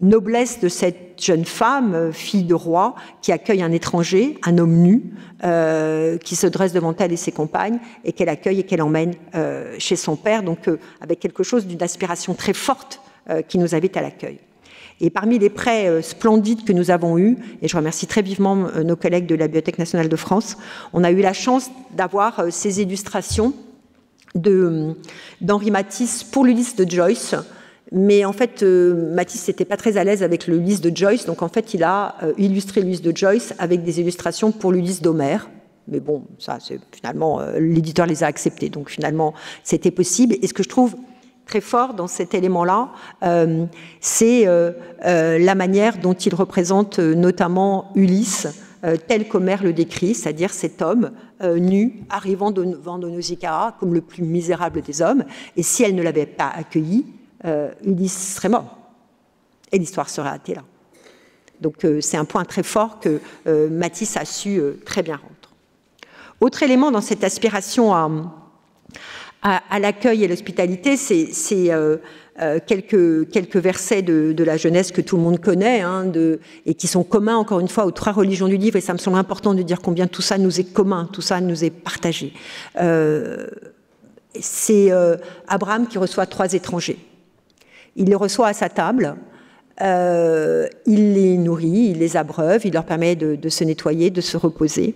noblesse de cette jeune femme, euh, fille de roi, qui accueille un étranger, un homme nu, euh, qui se dresse devant elle et ses compagnes, et qu'elle accueille et qu'elle emmène euh, chez son père, donc avec quelque chose d'une aspiration très forte qui nous invite à l'accueil. Et parmi les prêts splendides que nous avons eus, et je remercie très vivement nos collègues de la Bibliothèque nationale de France, on a eu la chance d'avoir ces illustrations d'Henri Matisse pour l'Ulysse de Joyce, mais en fait, euh, Matisse n'était pas très à l'aise avec le de Joyce, donc en fait, il a euh, illustré l'Ulysse de Joyce avec des illustrations pour l'Ulysse d'Homère. Mais bon, ça, c'est finalement, euh, l'éditeur les a acceptés, donc finalement, c'était possible. Et ce que je trouve très fort dans cet élément-là, c'est la manière dont il représente notamment Ulysse, tel qu'Homère le décrit, c'est-à-dire cet homme nu arrivant devant de Nausicaa comme le plus misérable des hommes. Et si elle ne l'avait pas accueilli, euh, Ulysse serait mort. Et l'histoire serait arrêtée là. Donc euh, c'est un point très fort que euh, Matisse a su très bien rendre. Autre élément dans cette aspiration à, l'accueil et l'hospitalité, c'est quelques, quelques, versets de, la jeunesse que tout le monde connaît hein, et qui sont communs, encore une fois, aux trois religions du livre. Et ça me semble important de dire combien tout ça nous est commun, tout ça nous est partagé. c'est Abraham qui reçoit trois étrangers. Il les reçoit à sa table, euh, il les nourrit, il les abreuve, il leur permet de, se nettoyer, de se reposer.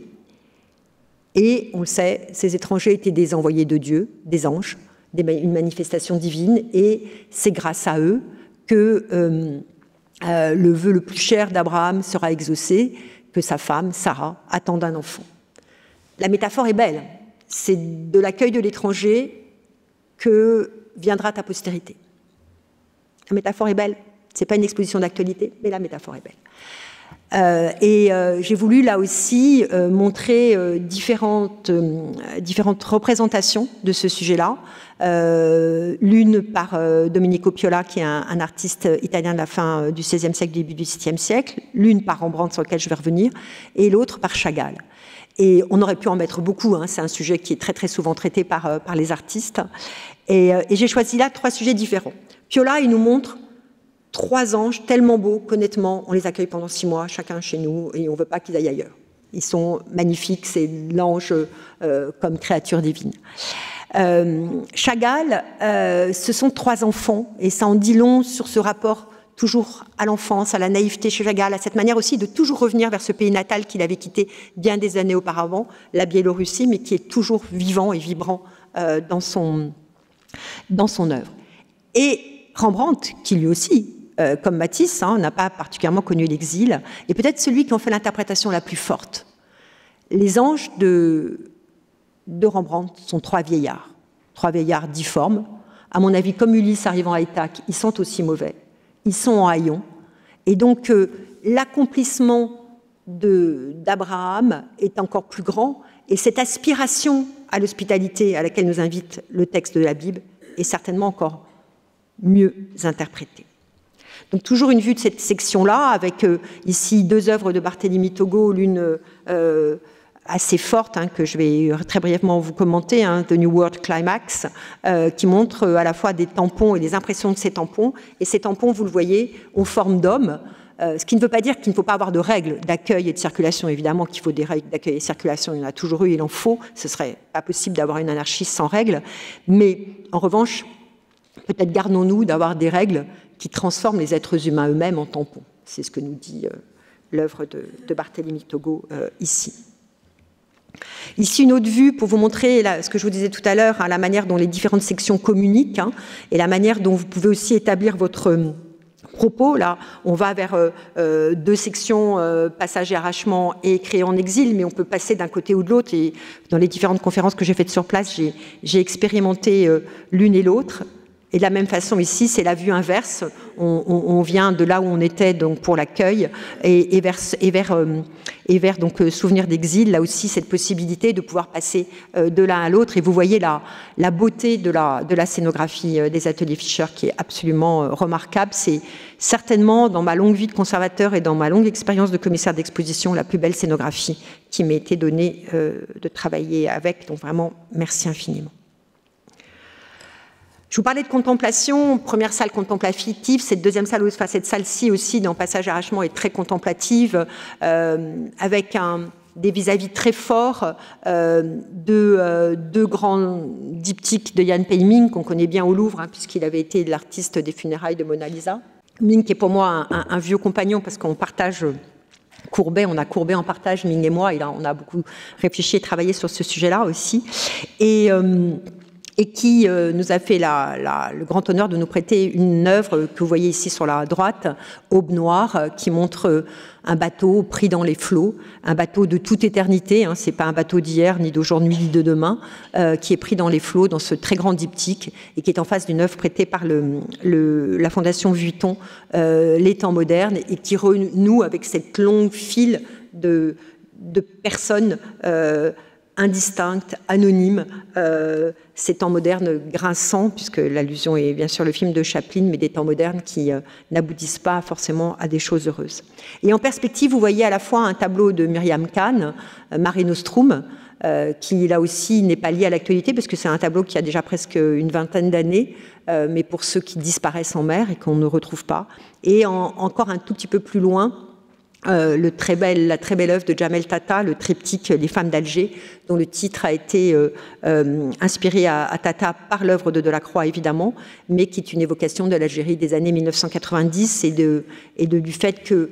Et on le sait, ces étrangers étaient des envoyés de Dieu, des anges, une manifestation divine, et c'est grâce à eux que euh, euh, le vœu le plus cher d'Abraham sera exaucé, que sa femme, Sarah, attend un enfant. La métaphore est belle. C'est de l'accueil de l'étranger que viendra ta postérité. La métaphore est belle. Ce n'est pas une exposition d'actualité, mais la métaphore est belle. Euh, et euh, j'ai voulu là aussi euh, montrer différentes, différentes représentations de ce sujet-là. L'une par Domenico Piola, qui est un, artiste italien de la fin du XVIe siècle, début du XVIIe siècle. L'une par Rembrandt, sur lequel je vais revenir. Et l'autre par Chagall. Et on aurait pu en mettre beaucoup. Hein. C'est un sujet qui est très très souvent traité par, par les artistes. Et j'ai choisi là trois sujets différents. Piola, il nous montre trois anges tellement beaux qu'honnêtement, on les accueille pendant six mois, chacun chez nous, et on ne veut pas qu'ils aillent ailleurs. Ils sont magnifiques, c'est l'ange euh, comme créature divine. Euh, Chagall, euh, ce sont trois enfants, et ça en dit long sur ce rapport toujours à l'enfance, à la naïveté chez Chagall, à cette manière aussi de toujours revenir vers ce pays natal qu'il avait quitté bien des années auparavant, la Biélorussie, mais qui est toujours vivant et vibrant dans, son, dans son œuvre. Et Rembrandt, qui lui aussi, euh, comme Matisse, hein, n'a pas particulièrement connu l'exil, est peut-être celui qui en fait l'interprétation la plus forte. Les anges de, Rembrandt sont trois vieillards, trois vieillards difformes. À mon avis, comme Ulysse arrivant à Ithaque, ils sont aussi mauvais. Ils sont en haillons. Et donc, euh, l'accomplissement d'Abraham est encore plus grand. Et cette aspiration à l'hospitalité à laquelle nous invite le texte de la Bible est certainement encore mieux interprété. Donc toujours une vue de cette section-là, avec euh, ici deux œuvres de Barthélemy Togo, l'une euh, assez forte hein, que je vais très brièvement vous commenter, hein, The New World Climax, qui montre à la fois des tampons et des impressions de ces tampons. Et ces tampons, vous le voyez, ont forme d'homme. Euh, ce qui ne veut pas dire qu'il ne faut pas avoir de règles d'accueil et de circulation. Évidemment qu'il faut des règles d'accueil et de circulation, il y en a toujours eu, il en faut. Ce serait pas possible d'avoir une anarchie sans règles. Mais en revanche, peut-être gardons-nous d'avoir des règles qui transforment les êtres humains eux-mêmes en tampons. C'est ce que nous dit euh, l'œuvre de, Barthélemy Togo euh, ici. Ici, une autre vue pour vous montrer ce que je vous disais tout à l'heure, hein, la manière dont les différentes sections communiquent hein, et la manière dont vous pouvez aussi établir votre propos. Là, on va vers euh, euh, deux sections, euh, passage et arrachement et créer en exil, mais on peut passer d'un côté ou de l'autre. Et dans les différentes conférences que j'ai faites sur place, j'ai expérimenté l'une et l'autre. Et de la même façon ici, c'est la vue inverse. On, vient de là où on était donc pour l'accueil et, vers, et vers, euh, et vers donc euh, souvenir d'exil. Là aussi, cette possibilité de pouvoir passer euh, de l'un à l'autre. Et vous voyez la, la beauté de la, de la scénographie des ateliers Fischer qui est absolument remarquable. C'est certainement dans ma longue vie de conservateur et dans ma longue expérience de commissaire d'exposition la plus belle scénographie qui m'ait été donnée de travailler avec. Donc vraiment, merci infiniment. Je vous parlais de contemplation, première salle contemplative, cette deuxième salle, enfin cette salle-ci aussi, dans Passage Arrachement, est très contemplative, euh, avec un, des vis-à-vis très forts euh, de euh, deux grands diptyques de Jan Peiming, qu'on connaît bien au Louvre, hein, puisqu'il avait été l'artiste des funérailles de Mona Lisa. Ming qui est pour moi un, vieux compagnon, parce qu'on partage Courbet, on a Courbet en partage, Ming et moi, et là, on a beaucoup réfléchi et travaillé sur ce sujet-là aussi. Et et qui euh, nous a fait le grand honneur de nous prêter une œuvre que vous voyez ici sur la droite, Aube Noire, euh, qui montre euh, un bateau pris dans les flots, un bateau de toute éternité, hein, c'est pas un bateau d'hier, ni d'aujourd'hui, ni de demain, qui est pris dans les flots, dans ce très grand diptyque, et qui est en face d'une œuvre prêtée par la Fondation Vuitton, Les temps modernes, et qui renoue avec cette longue file de, personnes indistincte, anonyme, euh, ces temps modernes grinçants, puisque l'allusion est bien sûr le film de Chaplin, mais des temps modernes qui euh, n'aboutissent pas forcément à des choses heureuses. Et en perspective, vous voyez à la fois un tableau de Myriam Kahn, euh, Nostrum, qui là aussi n'est pas lié à l'actualité, parce que c'est un tableau qui a déjà presque une vingtaine d'années, mais pour ceux qui disparaissent en mer et qu'on ne retrouve pas. Et encore un tout petit peu plus loin, euh, le très la très belle œuvre de Jamel Tata, le triptyque Les femmes d'Alger, dont le titre a été euh, euh, inspiré à, Tata par l'œuvre de Delacroix, évidemment, mais qui est une évocation de l'Algérie des années 1990 et, de, du fait que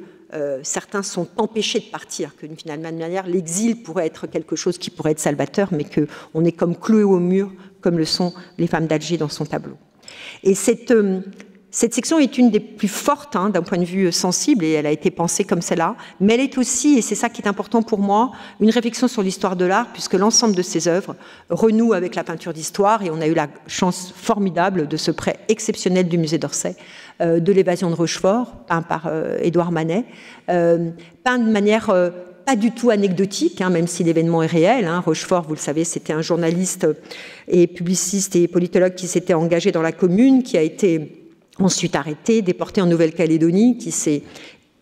certains sont empêchés de partir, que de manière, l'exil pourrait être quelque chose qui pourrait être salvateur, mais qu'on est comme cloué au mur, comme le sont les femmes d'Alger dans son tableau. Et cette, cette section est une des plus fortes hein, d'un point de vue sensible et elle a été pensée comme celle-là, mais elle est aussi, et c'est ça qui est important pour moi, une réflexion sur l'histoire de l'art, puisque l'ensemble de ces œuvres renoue avec la peinture d'histoire et on a eu la chance formidable de ce prêt exceptionnel du musée d'Orsay, euh, de l'évasion de Rochefort, peint par euh, Édouard Manet, euh, peint de manière pas du tout anecdotique, hein, même si l'événement est réel. Hein. Rochefort, vous le savez, c'était un journaliste et publiciste et politologue qui s'était engagé dans la commune, qui a été ensuite arrêté, déporté en Nouvelle-Calédonie, qui s'est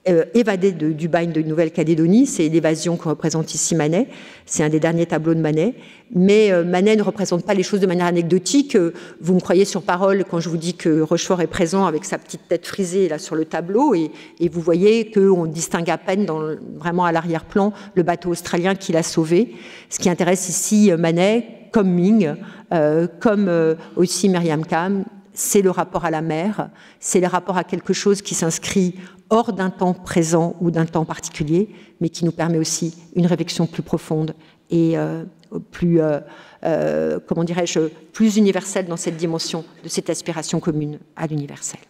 euh, évadé du bagne de Nouvelle-Calédonie. C'est l'évasion que représente ici Manet. C'est un des derniers tableaux de Manet. Mais euh, Manet ne représente pas les choses de manière anecdotique. Euh, vous me croyez sur parole quand je vous dis que Rochefort est présent avec sa petite tête frisée là sur le tableau. Et, vous voyez qu'on distingue à peine, dans, vraiment à l'arrière-plan, le bateau australien qui l'a sauvé. Ce qui intéresse ici Manet, comme Ming, comme aussi Myriam Kam, c'est le rapport à la mer, c'est le rapport à quelque chose qui s'inscrit hors d'un temps présent ou d'un temps particulier, mais qui nous permet aussi une réflexion plus profonde et euh, plus, euh, euh, comment dirais-je, plus universelle dans cette dimension de cette aspiration commune à l'universel.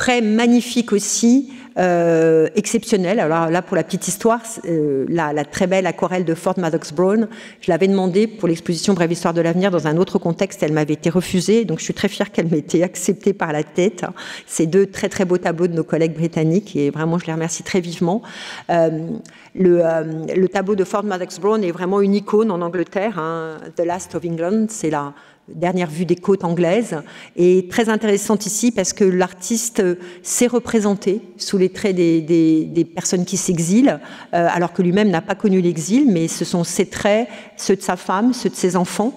Très magnifique aussi, euh, exceptionnel. Alors là, pour la petite histoire, euh, la, très belle aquarelle de Ford Madox Brown, je l'avais demandé pour l'exposition Brève Histoire de l'avenir dans un autre contexte. Elle m'avait été refusée, donc je suis très fière qu'elle m'ait été acceptée par la tête. Ces deux très très beaux tableaux de nos collègues britanniques, et vraiment je les remercie très vivement. Euh, le, le, tableau de Ford Madox Brown est vraiment une icône en Angleterre. Hein. The Last of England, c'est la dernière vue des côtes anglaises, est très intéressante ici parce que l'artiste s'est représenté sous les traits des, personnes qui s'exilent, euh, alors que lui-même n'a pas connu l'exil, mais ce sont ses traits, ceux de sa femme, ceux de ses enfants,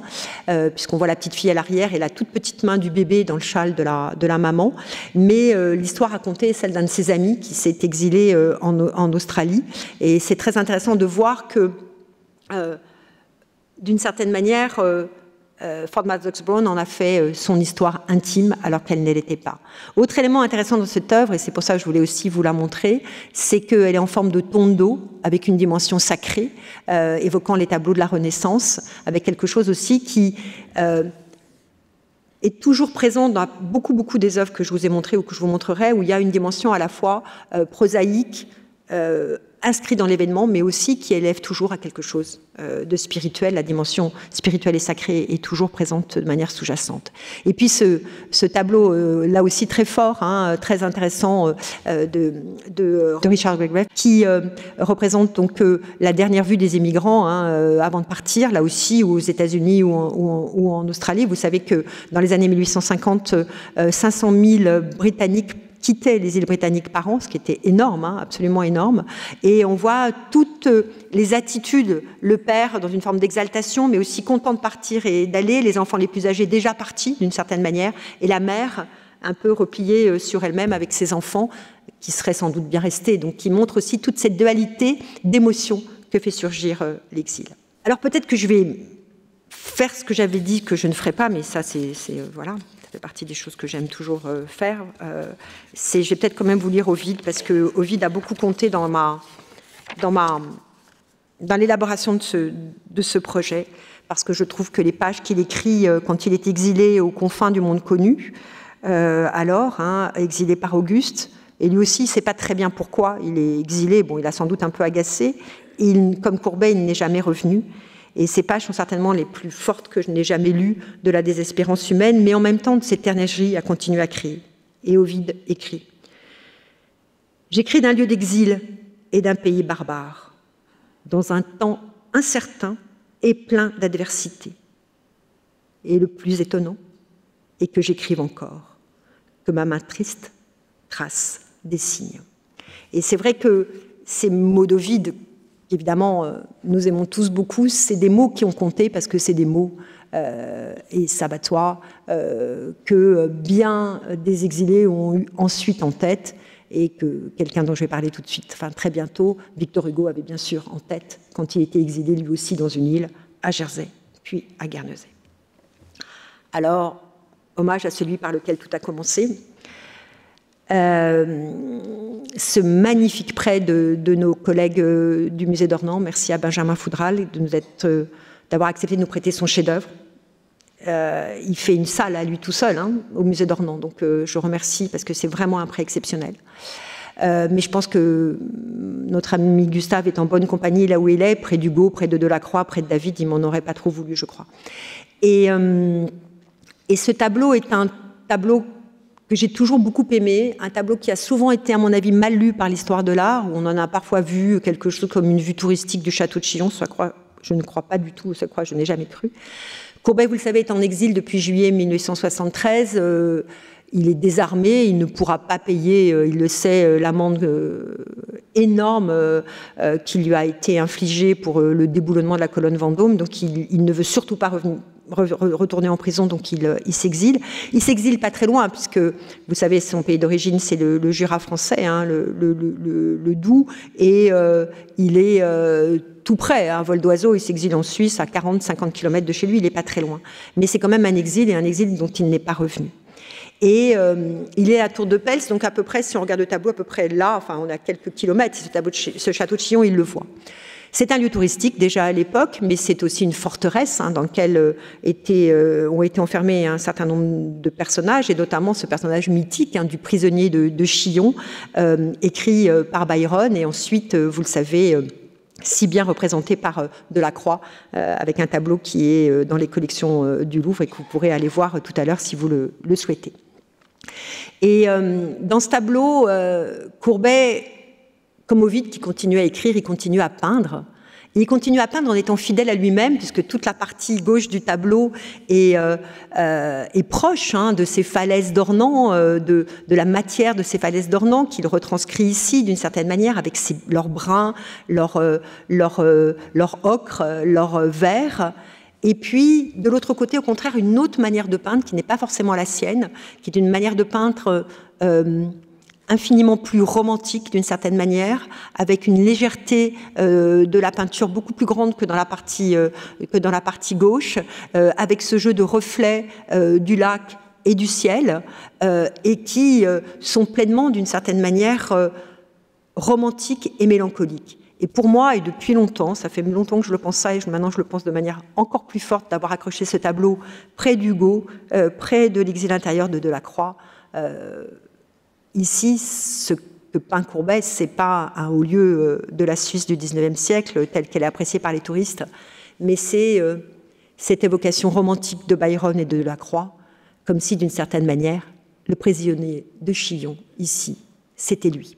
euh, puisqu'on voit la petite fille à l'arrière et la toute petite main du bébé dans le châle de la, de la maman. Mais euh, l'histoire racontée est celle d'un de ses amis qui s'est exilé en, en, Australie. Et c'est très intéressant de voir que, d'une certaine manière, Ford Madox Brown en a fait euh, son histoire intime alors qu'elle ne l'était pas. Autre élément intéressant dans cette œuvre, et c'est pour ça que je voulais aussi vous la montrer, c'est qu'elle est en forme de tondo avec une dimension sacrée, euh, évoquant les tableaux de la Renaissance, avec quelque chose aussi qui est toujours présent dans beaucoup, beaucoup des œuvres que je vous ai montrées ou que je vous montrerai, où il y a une dimension à la fois prosaïque, inscrit dans l'événement, mais aussi qui élève toujours à quelque chose euh, de spirituel. La dimension spirituelle et sacrée est toujours présente de manière sous-jacente. Et puis ce, tableau, euh, là aussi très fort, hein, très intéressant, euh, de, de, Richard Gregory, qui représente donc la dernière vue des émigrants hein, avant de partir, là aussi, aux États-Unis ou, en Australie. Vous savez que dans les années 1850, 500 000 Britanniques quittait les îles britanniques par an, ce qui était énorme, hein, absolument énorme. Et on voit toutes les attitudes, le père dans une forme d'exaltation, mais aussi content de partir et d'aller, les enfants les plus âgés déjà partis d'une certaine manière, et la mère un peu repliée euh, sur elle-même avec ses enfants, qui seraient sans doute bien restés, donc qui montre aussi toute cette dualité d'émotions que fait surgir euh, l'exil. Alors peut-être que je vais faire ce que j'avais dit que je ne ferais pas, mais ça c'est euh, voilà fait partie des choses que j'aime toujours euh, faire. Euh, c'est, je vais peut-être quand même vous lire Ovid, parce que Ovid a beaucoup compté dans ma, dans l'élaboration de ce, projet, parce que je trouve que les pages qu'il écrit euh, quand il est exilé aux confins du monde connu, alors, hein, exilé par Auguste, et lui aussi, il ne sait pas très bien pourquoi il est exilé. Bon, il a sans doute un peu agacé. Comme Courbet, il n'est jamais revenu. Et ces pages sont certainement les plus fortes que je n'ai jamais lues de la désespérance humaine, mais en même temps de cette énergie à continuer à créer. Et Ovide écrit J'écris d'un lieu d'exil et d'un pays barbare, dans un temps incertain et plein d'adversité. Et le plus étonnant est que j'écrive encore, que ma main triste trace des signes. Et c'est vrai que ces mots d'Ovide évidemment, euh, nous aimons tous beaucoup, c'est des mots qui ont compté parce que c'est des mots, euh, et soi, euh, que bien des exilés ont eu ensuite en tête, et que quelqu'un dont je vais parler tout de suite, enfin très bientôt, Victor Hugo avait bien sûr en tête quand il était exilé lui aussi dans une île, à Jersey, puis à Guernesey. Alors, hommage à celui par lequel tout a commencé, ce magnifique prêt de, nos collègues euh, du musée d'Ornans. Merci à Benjamin Foudral euh, d'avoir accepté de nous prêter son chef-d'œuvre. il fait une salle à lui tout seul hein, au musée d'Ornans, donc je remercie parce que c'est vraiment un prêt exceptionnel. mais je pense que notre ami Gustave est en bonne compagnie là où il est, près d'Hugo, près de Delacroix, près de David. Il m'en aurait pas trop voulu, je crois. Et ce tableau est un tableau que j'ai toujours beaucoup aimé, un tableau qui a souvent été, à mon avis, mal lu par l'histoire de l'art, où on en a parfois vu quelque chose comme une vue touristique du château de Chillon, soit croit, je ne crois pas du tout, ce crois, je n'ai jamais cru. Courbet, vous le savez, est en exil depuis juillet 1873. Euh, il est désarmé, il ne pourra pas payer, euh, il le sait, euh, l'amende énorme qui lui a été infligée pour le déboulonnement de la colonne Vendôme. Donc il ne veut surtout pas revenir, retourner en prison, donc il, euh, il s'exile. Il s'exile pas très loin, puisque vous savez, son pays d'origine, c'est le, Jura français, hein, le, Doubs, et euh, il est euh, tout près, un vol d'oiseau, il s'exile en Suisse à 40-50 km de chez lui, il n'est pas très loin. Mais c'est quand même un exil, et un exil dont il n'est pas revenu. Et il est à Tour de Pels, donc à peu près, si on regarde le tableau, à peu près là, enfin on a quelques kilomètres, ce château de Chillon, il le voit. C'est un lieu touristique déjà à l'époque, mais c'est aussi une forteresse hein, dans laquelle euh, euh, ont été enfermés un certain nombre de personnages, et notamment ce personnage mythique hein, du prisonnier de, Chillon, euh, écrit par Byron, et ensuite, vous le savez, si bien représenté par Delacroix, avec un tableau qui est dans les collections du Louvre et que vous pourrez aller voir tout à l'heure si vous le, le souhaitez. Et dans ce tableau, Courbet comme Ovid qui continue à écrire, il continue à peindre. il continue à peindre en étant fidèle à lui-même, puisque toute la partie gauche du tableau est, euh, euh, proche hein, de ces falaises d'Ornans, euh, de, la matière de ces falaises d'Ornans, qu'il retranscrit ici d'une certaine manière, avec leurs bruns, leur, leur, leur ocre, leur vert. Et puis, de l'autre côté, au contraire, une autre manière de peindre qui n'est pas forcément la sienne, qui est une manière de peindre infiniment plus romantique d'une certaine manière, avec une légèreté euh, de la peinture beaucoup plus grande que dans la partie, euh, que dans la partie gauche, euh, avec ce jeu de reflets du lac et du ciel, et qui sont pleinement d'une certaine manière romantiques et mélancoliques. Et pour moi, et depuis longtemps, ça fait longtemps que je le pense ça, et maintenant je le pense de manière encore plus forte d'avoir accroché ce tableau près d'Hugo, près de l'exil intérieur de Delacroix. Ici, ce que peint Courbet, ce n'est pas un haut lieu euh, de la Suisse du XIXe siècle, tel qu'elle est appréciée par les touristes, mais c'est euh, cette évocation romantique de Byron et de Delacroix, comme si, d'une certaine manière, le prisonnier de Chillon, ici, c'était lui.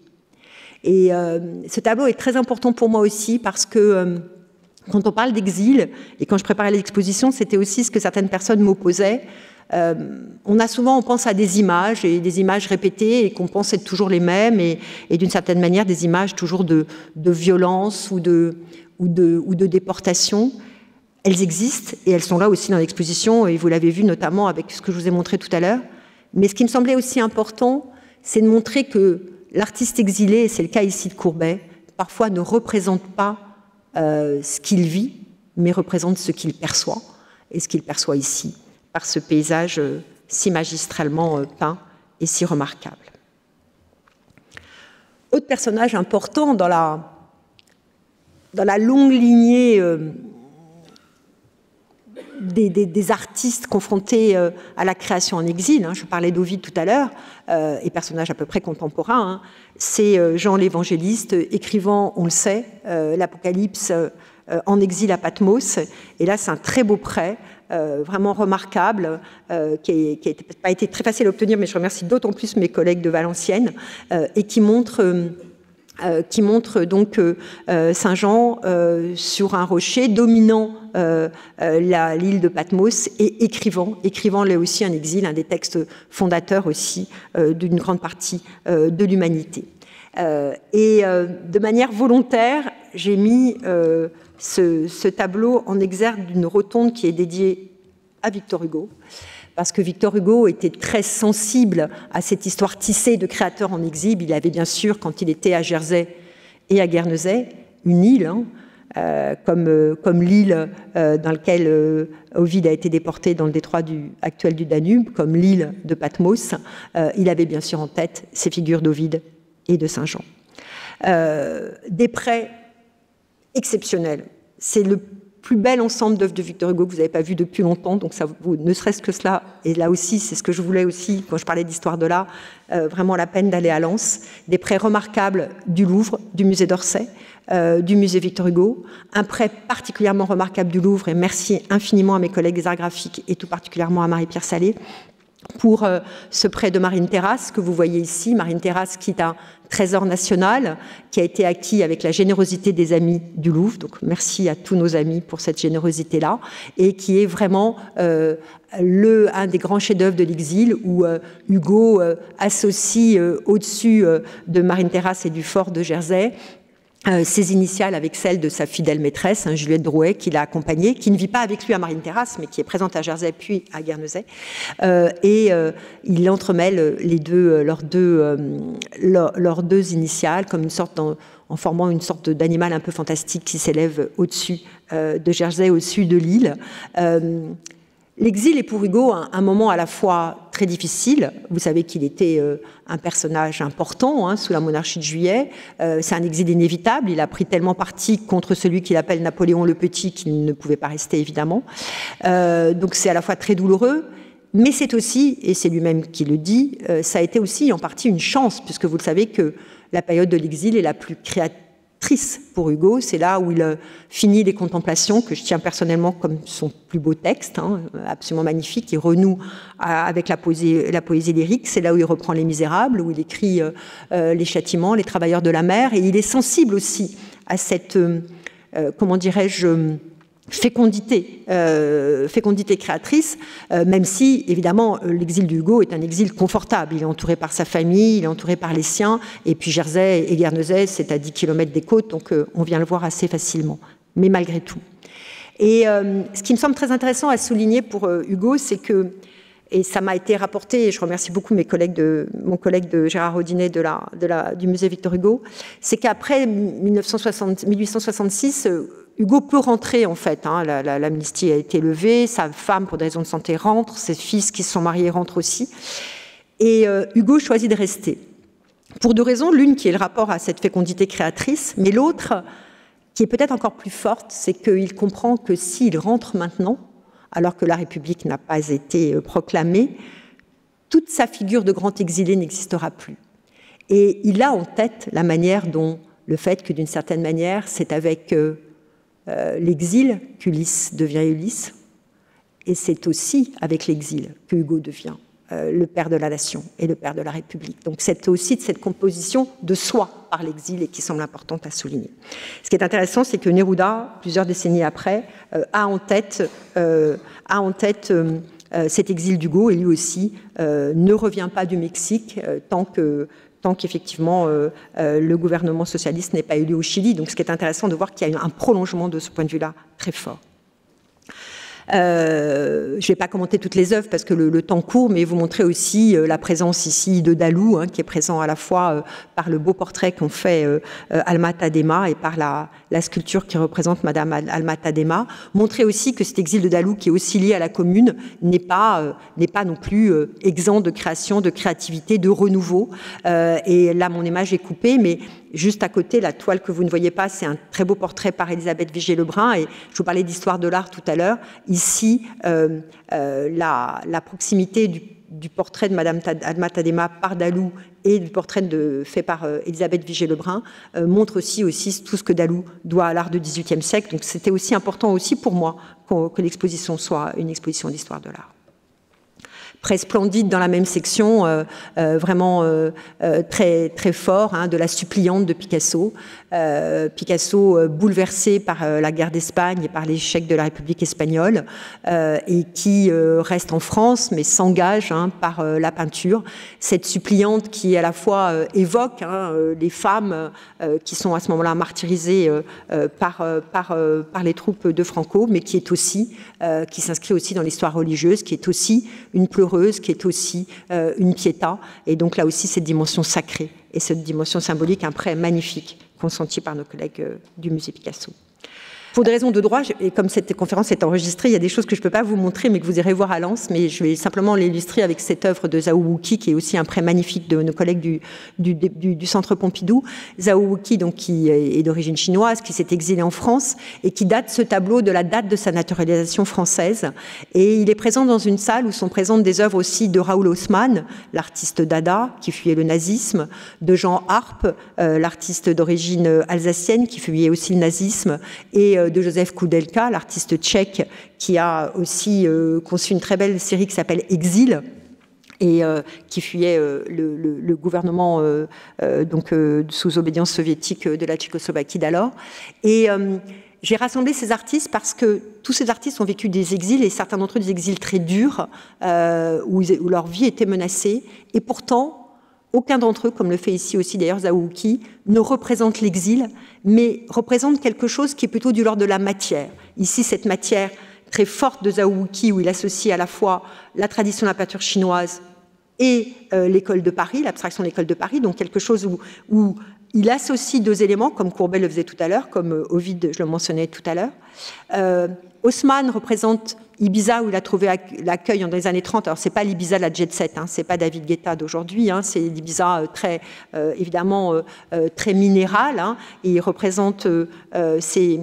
Et euh, ce tableau est très important pour moi aussi parce que quand on parle d'exil, et quand je préparais l'exposition, c'était aussi ce que certaines personnes m'opposaient, euh, on a souvent, on pense à des images et des images répétées et qu'on pense être toujours les mêmes et, d'une certaine manière des images toujours de, violence ou de, ou, de, ou de déportation. Elles existent et elles sont là aussi dans l'exposition et vous l'avez vu notamment avec ce que je vous ai montré tout à l'heure. Mais ce qui me semblait aussi important, c'est de montrer que l'artiste exilé, et c'est le cas ici de Courbet, parfois ne représente pas euh, ce qu'il vit, mais représente ce qu'il perçoit et ce qu'il perçoit ici par ce paysage euh, si magistralement euh, peint et si remarquable. Autre personnage important dans la, longue lignée euh, des, artistes confrontés à la création en exil, hein, je parlais d'Ovid tout à l'heure, et personnage à peu près contemporain, hein, c'est Jean l'Évangéliste, écrivant, on le sait, l'Apocalypse en exil à Patmos, et là c'est un très beau prêt euh, vraiment remarquable, euh, qui n'a pas été très facile à obtenir, mais je remercie d'autant plus mes collègues de Valenciennes, euh, et qui montre, qui montre donc Saint Jean sur un rocher dominant l'île de Patmos et écrivant, écrivant là aussi un exil, un des textes fondateurs aussi d'une grande partie de l'humanité. Et de manière volontaire, j'ai mis ce, tableau en exergue d'une rotonde qui est dédiée à Victor Hugo, parce que Victor Hugo était très sensible à cette histoire tissée de créateurs en exil. Il avait bien sûr, quand il était à Jersey et à Guernesey, une île, hein, euh, comme, euh, l'île euh, dans laquelle Ovid a été déporté dans le détroit actuel du Danube, comme l'île de Patmos. il avait bien sûr en tête ces figures d'Ovide et de Saint Jean. des prêts exceptionnel. C'est le plus bel ensemble d'œuvres de Victor Hugo que vous n'avez pas vu depuis longtemps, donc ne serait-ce que cela, et là aussi, c'est ce que je voulais aussi, quand je parlais d'histoire de l'art, euh, vraiment la peine d'aller à Lens, des prêts remarquables du Louvre, du musée d'Orsay, euh, du musée Victor Hugo, un prêt particulièrement remarquable du Louvre, et merci infiniment à mes collègues des arts graphiques, et tout particulièrement à Marie-Pierre Salé, pour euh, ce prêt de Marine Terrasse que vous voyez ici. Marine Terrasse qui est un trésor national qui a été acquis avec la générosité des amis du Louvre. Donc merci à tous nos amis pour cette générosité-là et qui est vraiment euh, le, un des grands chefs-d'œuvre de l'exil où euh, Hugo associe au-dessus de Marine Terrasse et du fort de Jersey euh, ses initiales avec celles de sa fidèle maîtresse, hein, Juliette Drouet, qui l'a accompagnée, qui ne vit pas avec lui à Marine Terrasse, mais qui est présente à Jersey puis à Guernesey. Euh, et euh, il entremêle les deux, leurs, deux, leurs, deux initiales comme une sorte en, formant une sorte d'animal un peu fantastique qui s'élève au-dessus de Jersey, au-dessus de l'île. L'exil est pour Hugo un, moment à la fois très difficile. Vous savez qu'il était euh, un personnage important hein, sous la monarchie de Juillet. Euh, c'est un exil inévitable. Il a pris tellement parti contre celui qu'il appelle Napoléon le Petit qu'il ne pouvait pas rester évidemment. Euh, donc c'est à la fois très douloureux, mais c'est aussi, et c'est lui-même qui le dit, ça a été aussi en partie une chance, puisque vous le savez que la période de l'exil est la plus créative pour Hugo. C'est là où il euh, finit les contemplations, que je tiens personnellement comme son plus beau texte, hein, absolument magnifique. Il renoue avec la poésie, la poésie lyrique. C'est là où il reprend Les Misérables, où il écrit euh, euh, Les Châtiments, Les Travailleurs de la mer. Et il est sensible aussi à cette comment dirais-je, fécondité, euh, fécondité créatrice, euh, même si évidemment l'exil d'Hugo est un exil confortable. Il est entouré par sa famille, il est entouré par les siens, et puis Jersey et Guernesey, c'est à 10 km des côtes, donc euh, on vient le voir assez facilement, mais malgré tout. Et ce qui me semble très intéressant à souligner pour Hugo, c'est que, et ça m'a été rapporté, et je remercie beaucoup mes collègues de, mon collègue de Gérard Audinet de la, de la, du musée Victor Hugo, c'est qu'après 1866, Hugo peut rentrer en fait. Hein, L'amnistie a été levée, sa femme pour des raisons de santé rentre, ses fils qui se sont mariés rentrent aussi. Et euh, Hugo choisit de rester. Pour deux raisons, l'une qui est le rapport à cette fécondité créatrice, mais l'autre qui est peut-être encore plus forte, c'est qu'il comprend que s'il rentre maintenant, alors que la République n'a pas été euh, proclamée, toute sa figure de grand exilé n'existera plus. Et il a en tête la manière dont le fait que d'une certaine manière, c'est avec euh, l'exil qu'Ulysse devient Ulysse, et c'est aussi avec l'exil que Hugo devient euh, le père de la nation et le père de la République. Donc c'est aussi de cette composition de soi par l'exil et qui semble importante à souligner. Ce qui est intéressant, c'est que Neruda, plusieurs décennies après, euh, a en tête, a en tête cet exil d'Hugo et lui aussi ne revient pas du Mexique tant que tant qu'effectivement euh, euh, le gouvernement socialiste n'est pas élu au Chili. Donc ce qui est intéressant de voir qu'il y a un prolongement de ce point de vue-là très fort. Euh, je ne vais pas commenter toutes les œuvres parce que le, temps court, mais vous montrer aussi euh, la présence ici de Dalou, hein, qui est présent à la fois euh, par le beau portrait qu'ont fait Alma Tadema et par la, la, sculpture qui représente Madame Alma Tadema. Montrer aussi que cet exil de Dalou, qui est aussi lié à la commune, n'est pas, n'est pas non plus exempt de création, de créativité, de renouveau. et là, mon image est coupée, mais Juste à côté, la toile que vous ne voyez pas, c'est un très beau portrait par Elisabeth Vigée-Lebrun. Et je vous parlais d'histoire de l'art tout à l'heure. Ici, euh, euh, la, proximité du, portrait de Madame Alma Tadema par Dalou et du portrait fait par euh, Elisabeth Vigée-Lebrun montre aussi, aussi tout ce que Dalou doit à l'art du XVIIIe siècle. Donc c'était aussi important aussi pour moi que l'exposition soit une exposition d'histoire de l'art très splendide dans la même section, euh, euh, vraiment euh, très, très fort, hein, de la suppliante de Picasso. Picasso bouleversé par la guerre d'Espagne et par l'échec de la République espagnole, et qui reste en France, mais s'engage hein, par la peinture. Cette suppliante qui à la fois évoque hein, les femmes qui sont à ce moment-là martyrisées par, par, les troupes de Franco, mais qui est aussi, qui s'inscrit aussi dans l'histoire religieuse, qui est aussi une pleureuse qui est aussi euh, une piéta. Et donc là aussi, cette dimension sacrée et cette dimension symbolique, un prêt magnifique consenti par nos collègues euh, du musée Picasso. Pour des raisons de droit, et comme cette conférence est enregistrée, il y a des choses que je ne peux pas vous montrer, mais que vous irez voir à Lens, mais je vais simplement l'illustrer avec cette œuvre de Zhao Wuki, qui est aussi un prêt magnifique de nos collègues du, Centre Pompidou. Zhao Wuki, donc, qui est d'origine chinoise, qui s'est exilé en France, et qui date ce tableau de la date de sa naturalisation française. Et il est présent dans une salle où sont présentes des œuvres aussi de Raoul Haussmann, l'artiste Dada, qui fuyait le nazisme, de Jean Harpe, euh, l'artiste d'origine alsacienne, qui fuyait aussi le nazisme, et euh, de Joseph Koudelka, l'artiste tchèque, qui a aussi euh, conçu une très belle série qui s'appelle Exil et euh, qui fuyait euh, le, gouvernement donc sous obédience soviétique de la Tchécoslovaquie d'alors. Et j'ai rassemblé ces artistes parce que tous ces artistes ont vécu des exils et certains d'entre eux des exils très durs où, où, leur vie était menacée. Et pourtant, aucun d'entre eux, comme le fait ici aussi d'ailleurs Zaouki, ne représente l'exil, mais représente quelque chose qui est plutôt du l'ordre de la matière. Ici, cette matière très forte de Zaouki, où il associe à la fois la tradition de la peinture chinoise et euh, l'école de Paris, l'abstraction de l'école de Paris, donc quelque chose où, il associe deux éléments, comme Courbet le faisait tout à l'heure, comme euh, Ovid, je le mentionnais tout à l'heure. Euh, Haussmann représente Ibiza où il a trouvé l'accueil dans les années 30. Alors c'est pas l'Ibiza de la jet set, hein, c'est pas David Guetta d'aujourd'hui, hein, c'est l'Ibiza euh, très euh, évidemment euh, très minéral. Hein, et il représente ces,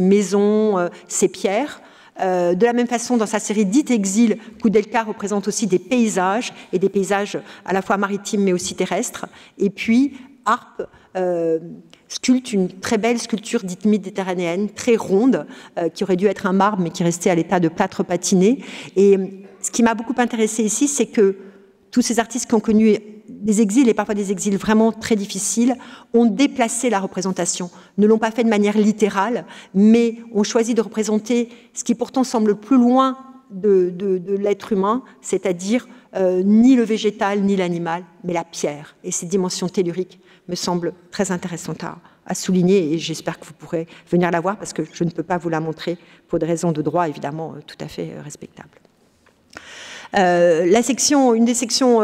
maisons, ces pierres. de la même façon, dans sa série Dite Exil, Koudelka représente aussi des paysages, et des paysages à la fois maritimes mais aussi terrestres. Et puis, Harpe sculpte une très belle sculpture dite méditerranéenne, très ronde, euh, qui aurait dû être un marbre, mais qui restait à l'état de plâtre patiné. Et ce qui m'a beaucoup intéressé ici, c'est que tous ces artistes qui ont connu des exils, et parfois des exils vraiment très difficiles, ont déplacé la représentation. Ne l'ont pas fait de manière littérale, mais ont choisi de représenter ce qui pourtant semble plus loin de, l'être humain, c'est-à-dire euh, ni le végétal ni l'animal, mais la pierre. Et ces dimensions telluriques me semblent très intéressantes à, souligner, et j'espère que vous pourrez venir la voir, parce que je ne peux pas vous la montrer pour des raisons de droit, évidemment, euh, tout à fait respectables. Euh, la section, une des sections,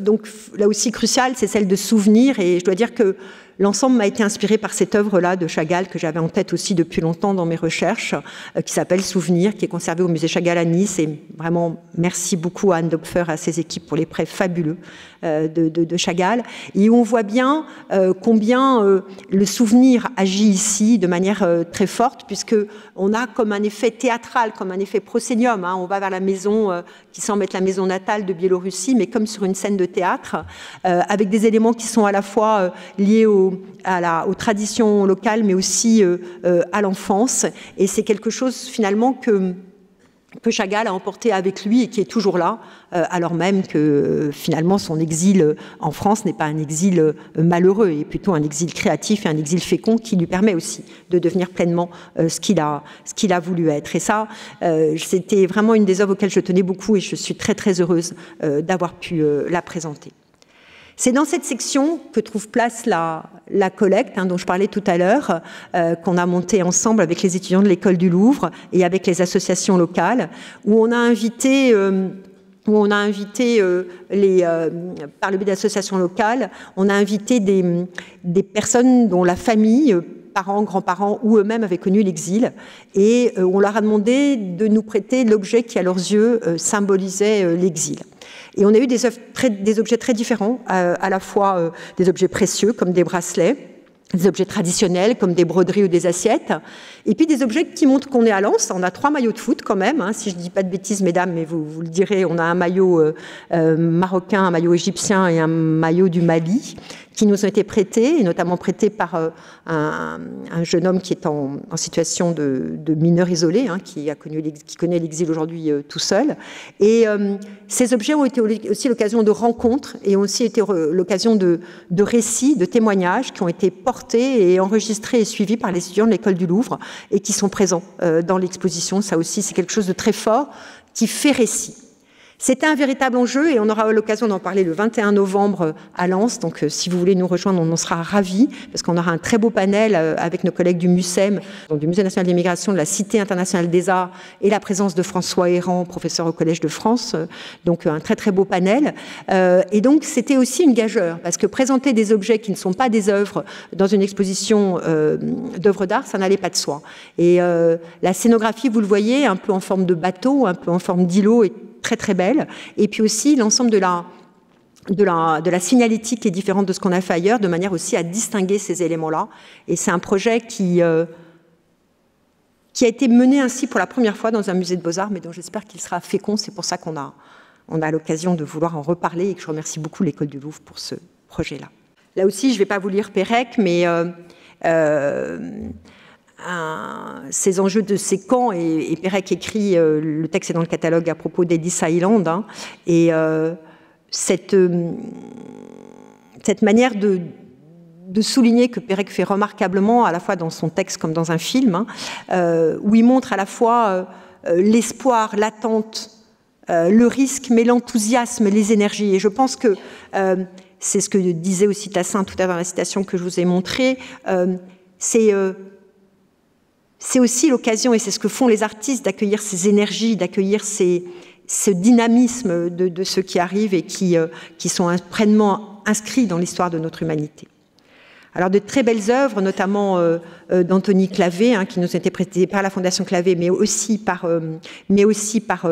donc là aussi cruciale, c'est celle de souvenirs. Et je dois dire que L'ensemble m'a été inspiré par cette œuvre-là de Chagall que j'avais en tête aussi depuis longtemps dans mes recherches, euh, qui s'appelle Souvenir, qui est conservé au musée Chagall à Nice. Et vraiment, merci beaucoup à Anne Dopfer à ses équipes pour les prêts fabuleux euh, de, Chagall. Et on voit bien euh, combien le souvenir agit ici de manière très forte, puisque on a comme un effet théâtral, comme un effet prosénium. Hein. On va vers la maison qui semble être la maison natale de Biélorussie, mais comme sur une scène de théâtre, avec des éléments qui sont à la fois liés au à la, aux traditions locales, mais aussi euh, euh, à l'enfance. Et c'est quelque chose finalement que, que Chagall a emporté avec lui et qui est toujours là, euh, alors même que finalement son exil en France n'est pas un exil malheureux, et plutôt un exil créatif et un exil fécond qui lui permet aussi de devenir pleinement ce qu'il a, ce a voulu être. Et ça, c'était vraiment une des œuvres auxquelles je tenais beaucoup et je suis très très heureuse d'avoir pu la présenter. C'est dans cette section que trouve place la, collecte hein, dont je parlais tout à l'heure, euh, qu'on a monté ensemble avec les étudiants de l'école du Louvre et avec les associations locales, où on a invité euh, euh, les, par le biais d'associations locales, on a invité des, des personnes dont la famille parents, grands-parents ou eux-mêmes avaient connu l'exil. Et on leur a demandé de nous prêter l'objet qui, à leurs yeux, symbolisait l'exil. Et on a eu des, objets très différents, euh, à la fois euh, des objets précieux comme des bracelets, des objets traditionnels comme des broderies ou des assiettes, et puis des objets qui montrent qu'on est à Lens. On a trois maillots de foot quand même, hein, si je ne dis pas de bêtises, mesdames, mais vous, vous le direz, on a un maillot euh, marocain, un maillot égyptien et un maillot du Mali qui nous ont été prêtés, et notamment prêtés par euh, un, jeune homme qui est en, situation de, mineur isolé, hein, qui, a connu, qui connaît l'exil aujourd'hui euh, tout seul. Et euh, ces objets ont été aussi l'occasion de rencontres et ont aussi été l'occasion de, de, récits, de témoignages qui ont été portés et enregistrés et suivis par les étudiants de l'école du Louvre et qui sont présents dans l'exposition. Ça aussi, c'est quelque chose de très fort qui fait récit. C'était un véritable enjeu et on aura l'occasion d'en parler le 21 novembre à Lens. Donc, euh, si vous voulez nous rejoindre, on en sera ravis parce qu'on aura un très beau panel euh, avec nos collègues du MUSEM, du Musée national d'immigration, de la Cité internationale des arts et la présence de François Héran, professeur au Collège de France. Donc, un très très beau panel. Euh, et donc, c'était aussi une gageure parce que présenter des objets qui ne sont pas des œuvres dans une exposition d'œuvres d'art, ça n'allait pas de soi. Et la scénographie, vous le voyez, un peu en forme de bateau, un peu en forme d'îlot, très très belle. Et puis aussi l'ensemble de la, de la, signalétique est différente de ce qu'on a fait ailleurs, de manière aussi à distinguer ces éléments-là. Et c'est un projet qui, euh, qui a été mené ainsi pour la première fois dans un musée de beaux-arts, mais dont j'espère qu'il sera fécond. C'est pour ça qu'on a, on a l'occasion de vouloir en reparler et que je remercie beaucoup l'école du Louvre pour ce projet-là. Là aussi, je ne vais pas vous lire Pérec, mais euh, euh, ces enjeux de ces camps, et, Pérec écrit, euh, le texte est dans le catalogue à propos d'Edis Island, hein, et euh, cette, euh, cette manière de, de souligner que Pérec fait remarquablement, à la fois dans son texte comme dans un film, hein, où il montre à la fois l'espoir, l'attente, le risque, mais l'enthousiasme, les énergies. Et je pense que c'est ce que disait aussi Tassin tout à l'heure dans la citation que je vous ai montrée, c'est c'est aussi l'occasion, et c'est ce que font les artistes, d'accueillir ces énergies, d'accueillir ce dynamisme de, ceux qui arrivent et qui, euh, qui sont pleinement inscrits dans l'histoire de notre humanité. Alors de très belles œuvres, notamment euh, euh, d'Anthony Clavé, hein, qui nous ont été prêtées par la Fondation Clavé, mais aussi par, mais aussi par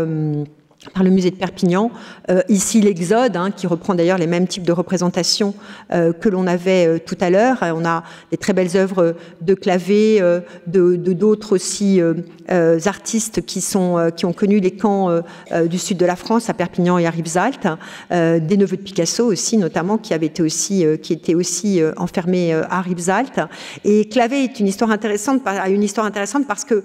par le musée de Perpignan. Euh, ici, l'Exode, hein, qui reprend d'ailleurs les mêmes types de représentations euh, que l'on avait euh, tout à l'heure. On a des très belles œuvres de Clavé, de d'autres aussi artistes qui, sont, qui ont connu les camps du sud de la France, à Perpignan et à Rivesaltes. des neveux de Picasso aussi, notamment, qui avaient été aussi, qui étaient aussi enfermés à Rivesaltes. Et Clavé est une histoire intéressante, une histoire intéressante parce que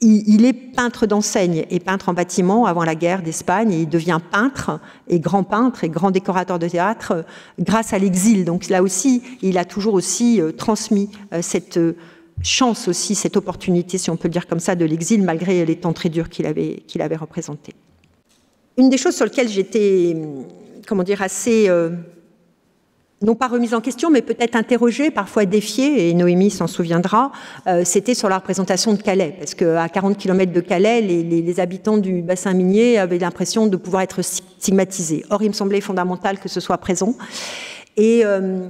il, est peintre d'enseigne et peintre en bâtiment avant la guerre d'Espagne et il devient peintre et grand peintre et grand décorateur de théâtre euh, grâce à l'exil. Donc là aussi, il a toujours aussi euh, transmis euh, cette chance aussi, cette opportunité, si on peut le dire comme ça, de l'exil malgré les temps très durs qu'il avait, qu'il avait représentés. Une des choses sur lesquelles j'étais, comment dire, assez non pas remise en question, mais peut-être interrogée, parfois défiée, et Noémie s'en souviendra, euh, c'était sur la représentation de Calais, parce qu'à 40 km de Calais, les, habitants du bassin minier avaient l'impression de pouvoir être stigmatisés. Or, il me semblait fondamental que ce soit présent. Et euh,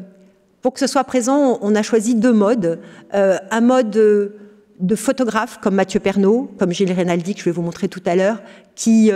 pour que ce soit présent, on a choisi deux modes. Euh, un mode de photographes comme Mathieu Pernaud, comme Gilles Reynaldi, que je vais vous montrer tout à l'heure, qui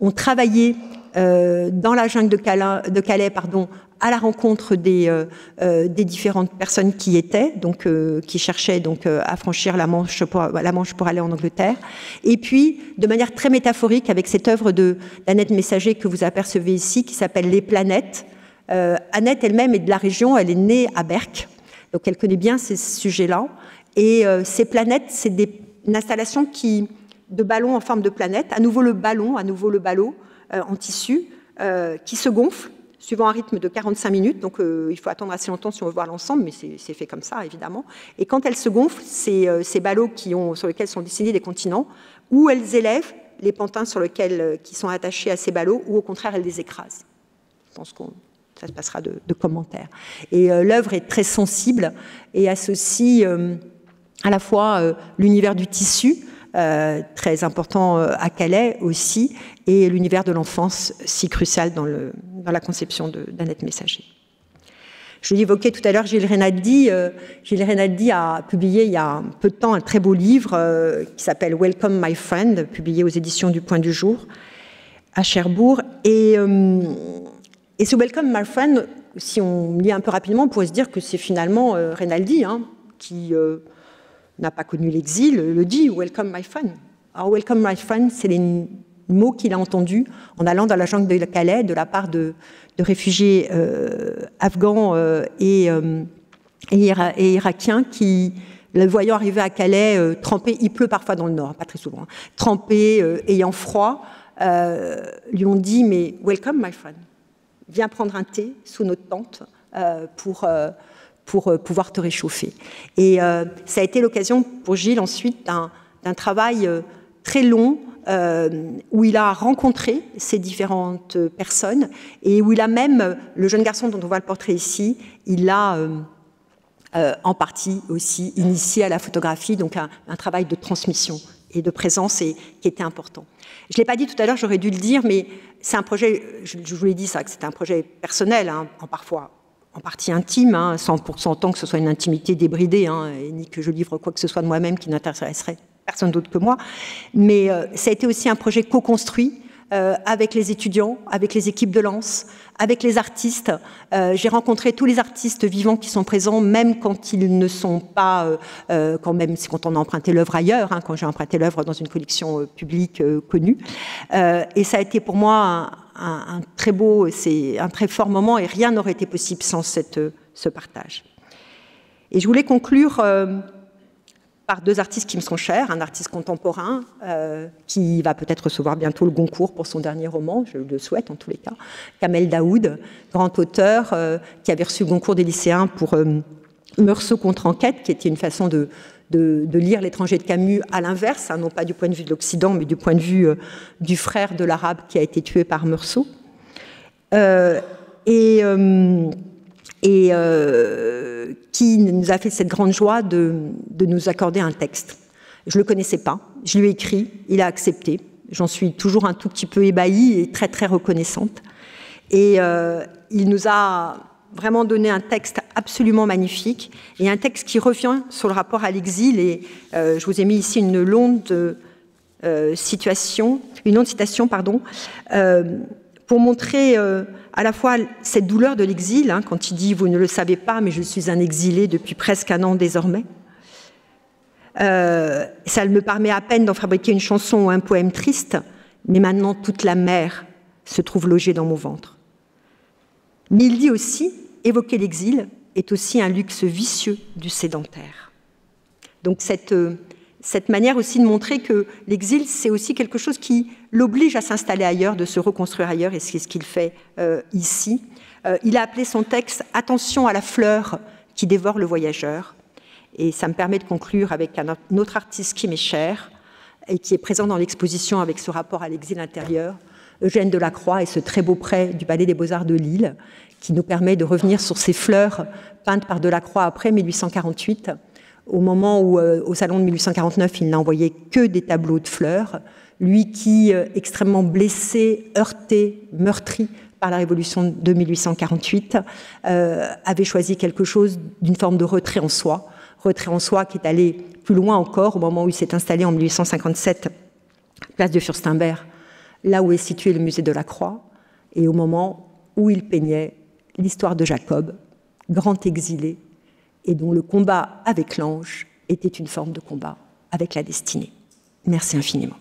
ont travaillé dans la jungle de Calais, de Calais pardon, à la rencontre des, euh, euh, différentes personnes qui étaient, donc euh, qui cherchaient donc à franchir la Manche pour aller en Angleterre, et puis de manière très métaphorique avec cette œuvre d'Annette Messager que vous apercevez ici, qui s'appelle Les planètes. Annette elle-même est de la région, elle est née à Berck, donc elle connaît bien ces sujets-là. Et ces planètes, c'est des, une installation qui de ballons en forme de planète, à nouveau le ballon, à nouveau le ballon en tissu, qui se gonfle suivant un rythme de 45 minutes. Donc euh, il faut attendre assez longtemps si on veut voir l'ensemble, mais c'est fait comme ça, évidemment. Et quand elles se gonflent, c'est euh, ces ballots sur lesquels sont dessinés des continents, ou elles élèvent les pantins sur lesquels, euh, qui sont attachés à ces ballots, ou au contraire, elles les écrasent. Je pense qu'on ça se passera de, commentaires. Et l'œuvre est très sensible et associe à la fois l'univers du tissu, très important à Calais aussi, et l'univers de l'enfance si crucial dans, le, dans la conception d'Annette Messager. Je l'évoquais tout à l'heure, Gilles Reynaldi. Euh, Gilles Reynaldi a publié il y a peu de temps un très beau livre qui s'appelle Welcome My Friend, publié aux éditions du Point du Jour à Cherbourg. Et, et ce Welcome My Friend, si on lit un peu rapidement, on pourrait se dire que c'est finalement Reynaldi hein, qui n'a pas connu l'exil, le dit Welcome my friend. Alors, Welcome my friend, c'est les mots qu'il a entendus en allant dans la jungle de Calais de la part de, réfugiés euh, afghans euh, euh, et, irakiens qui, le voyant arriver à Calais, trempé, il pleut parfois dans le nord, pas très souvent, hein, trempé, ayant froid, lui ont dit Mais welcome my friend, viens prendre un thé sous notre tente pour pour pouvoir te réchauffer. Et ça a été l'occasion pour Gilles ensuite d'un travail très long où il a rencontré ces différentes personnes et où il a même, le jeune garçon dont on voit le portrait ici, il l'a en partie aussi initié à la photographie, donc un, travail de transmission et de présence qui était important. Je ne l'ai pas dit tout à l'heure, j'aurais dû le dire, mais c'est un projet, je, vous l'ai dit ça, que c'est un projet personnel, hein, en parfois en partie intime, hein, sans pour que ce soit une intimité débridée, hein, et ni que je livre quoi que ce soit de moi-même qui n'intéresserait personne d'autre que moi. Mais euh, ça a été aussi un projet co-construit euh, avec les étudiants, avec les équipes de lance, avec les artistes. Euh, j'ai rencontré tous les artistes vivants qui sont présents, même quand ils ne sont pas, quand même c'est quand on a emprunté l'œuvre ailleurs, hein, quand j'ai emprunté l'œuvre dans une collection publique connue. et ça a été pour moi un, un, très beau, c'est un très fort moment et rien n'aurait été possible sans cette, ce partage. Et je voulais conclure par deux artistes qui me sont chers, un artiste contemporain euh, qui va peut-être recevoir bientôt le Goncourt pour son dernier roman, je le souhaite en tous les cas, Kamel Daoud, grand auteur euh, qui avait reçu le Goncourt des lycéens pour Meursault contre enquête, qui était une façon de, lire l'étranger de Camus à l'inverse, hein, non pas du point de vue de l'Occident, mais du point de vue euh, du frère de l'arabe qui a été tué par Meursault. Euh, et, euh, qui nous a fait cette grande joie de, nous accorder un texte. Je ne le connaissais pas, je lui ai écrit, il a accepté. J'en suis toujours un tout petit peu ébahie et très très reconnaissante. Et il nous a vraiment donné un texte absolument magnifique et un texte qui revient sur le rapport à l'exil. Et euh, je vous ai mis ici une longue euh, situation, une longue citation, pardon, euh, pour montrer à la fois cette douleur de l'exil, hein, quand il dit Vous ne le savez pas, mais je suis un exilé depuis presque un an désormais. ça me permet à peine d'en fabriquer une chanson ou un poème triste, mais maintenant toute la mer se trouve logée dans mon ventre. Mais il dit aussi évoquer l'exil est aussi un luxe vicieux du sédentaire. Donc cette euh, cette manière aussi de montrer que l'exil, c'est aussi quelque chose qui l'oblige à s'installer ailleurs, de se reconstruire ailleurs, et c'est ce qu'il fait euh, ici. Euh, il a appelé son texte Attention à la fleur qui dévore le voyageur. Et ça me permet de conclure avec un autre artiste qui m'est cher et qui est présent dans l'exposition avec ce rapport à l'exil intérieur, Eugène Delacroix et ce très beau prêt du Palais des Beaux-Arts de Lille, qui nous permet de revenir sur ces fleurs peintes par Delacroix après 1848 au moment où, euh, au salon de 1849, il n'a envoyé que des tableaux de fleurs, lui qui, euh, extrêmement blessé, heurté, meurtri par la révolution de 1848, euh, avait choisi quelque chose d'une forme de retrait en soi, retrait en soi qui est allé plus loin encore au moment où il s'est installé en 1857, place de Furstenberg, là où est situé le musée de la Croix, et au moment où il peignait l'histoire de Jacob, grand exilé et dont le combat avec l'ange était une forme de combat avec la destinée. Merci infiniment.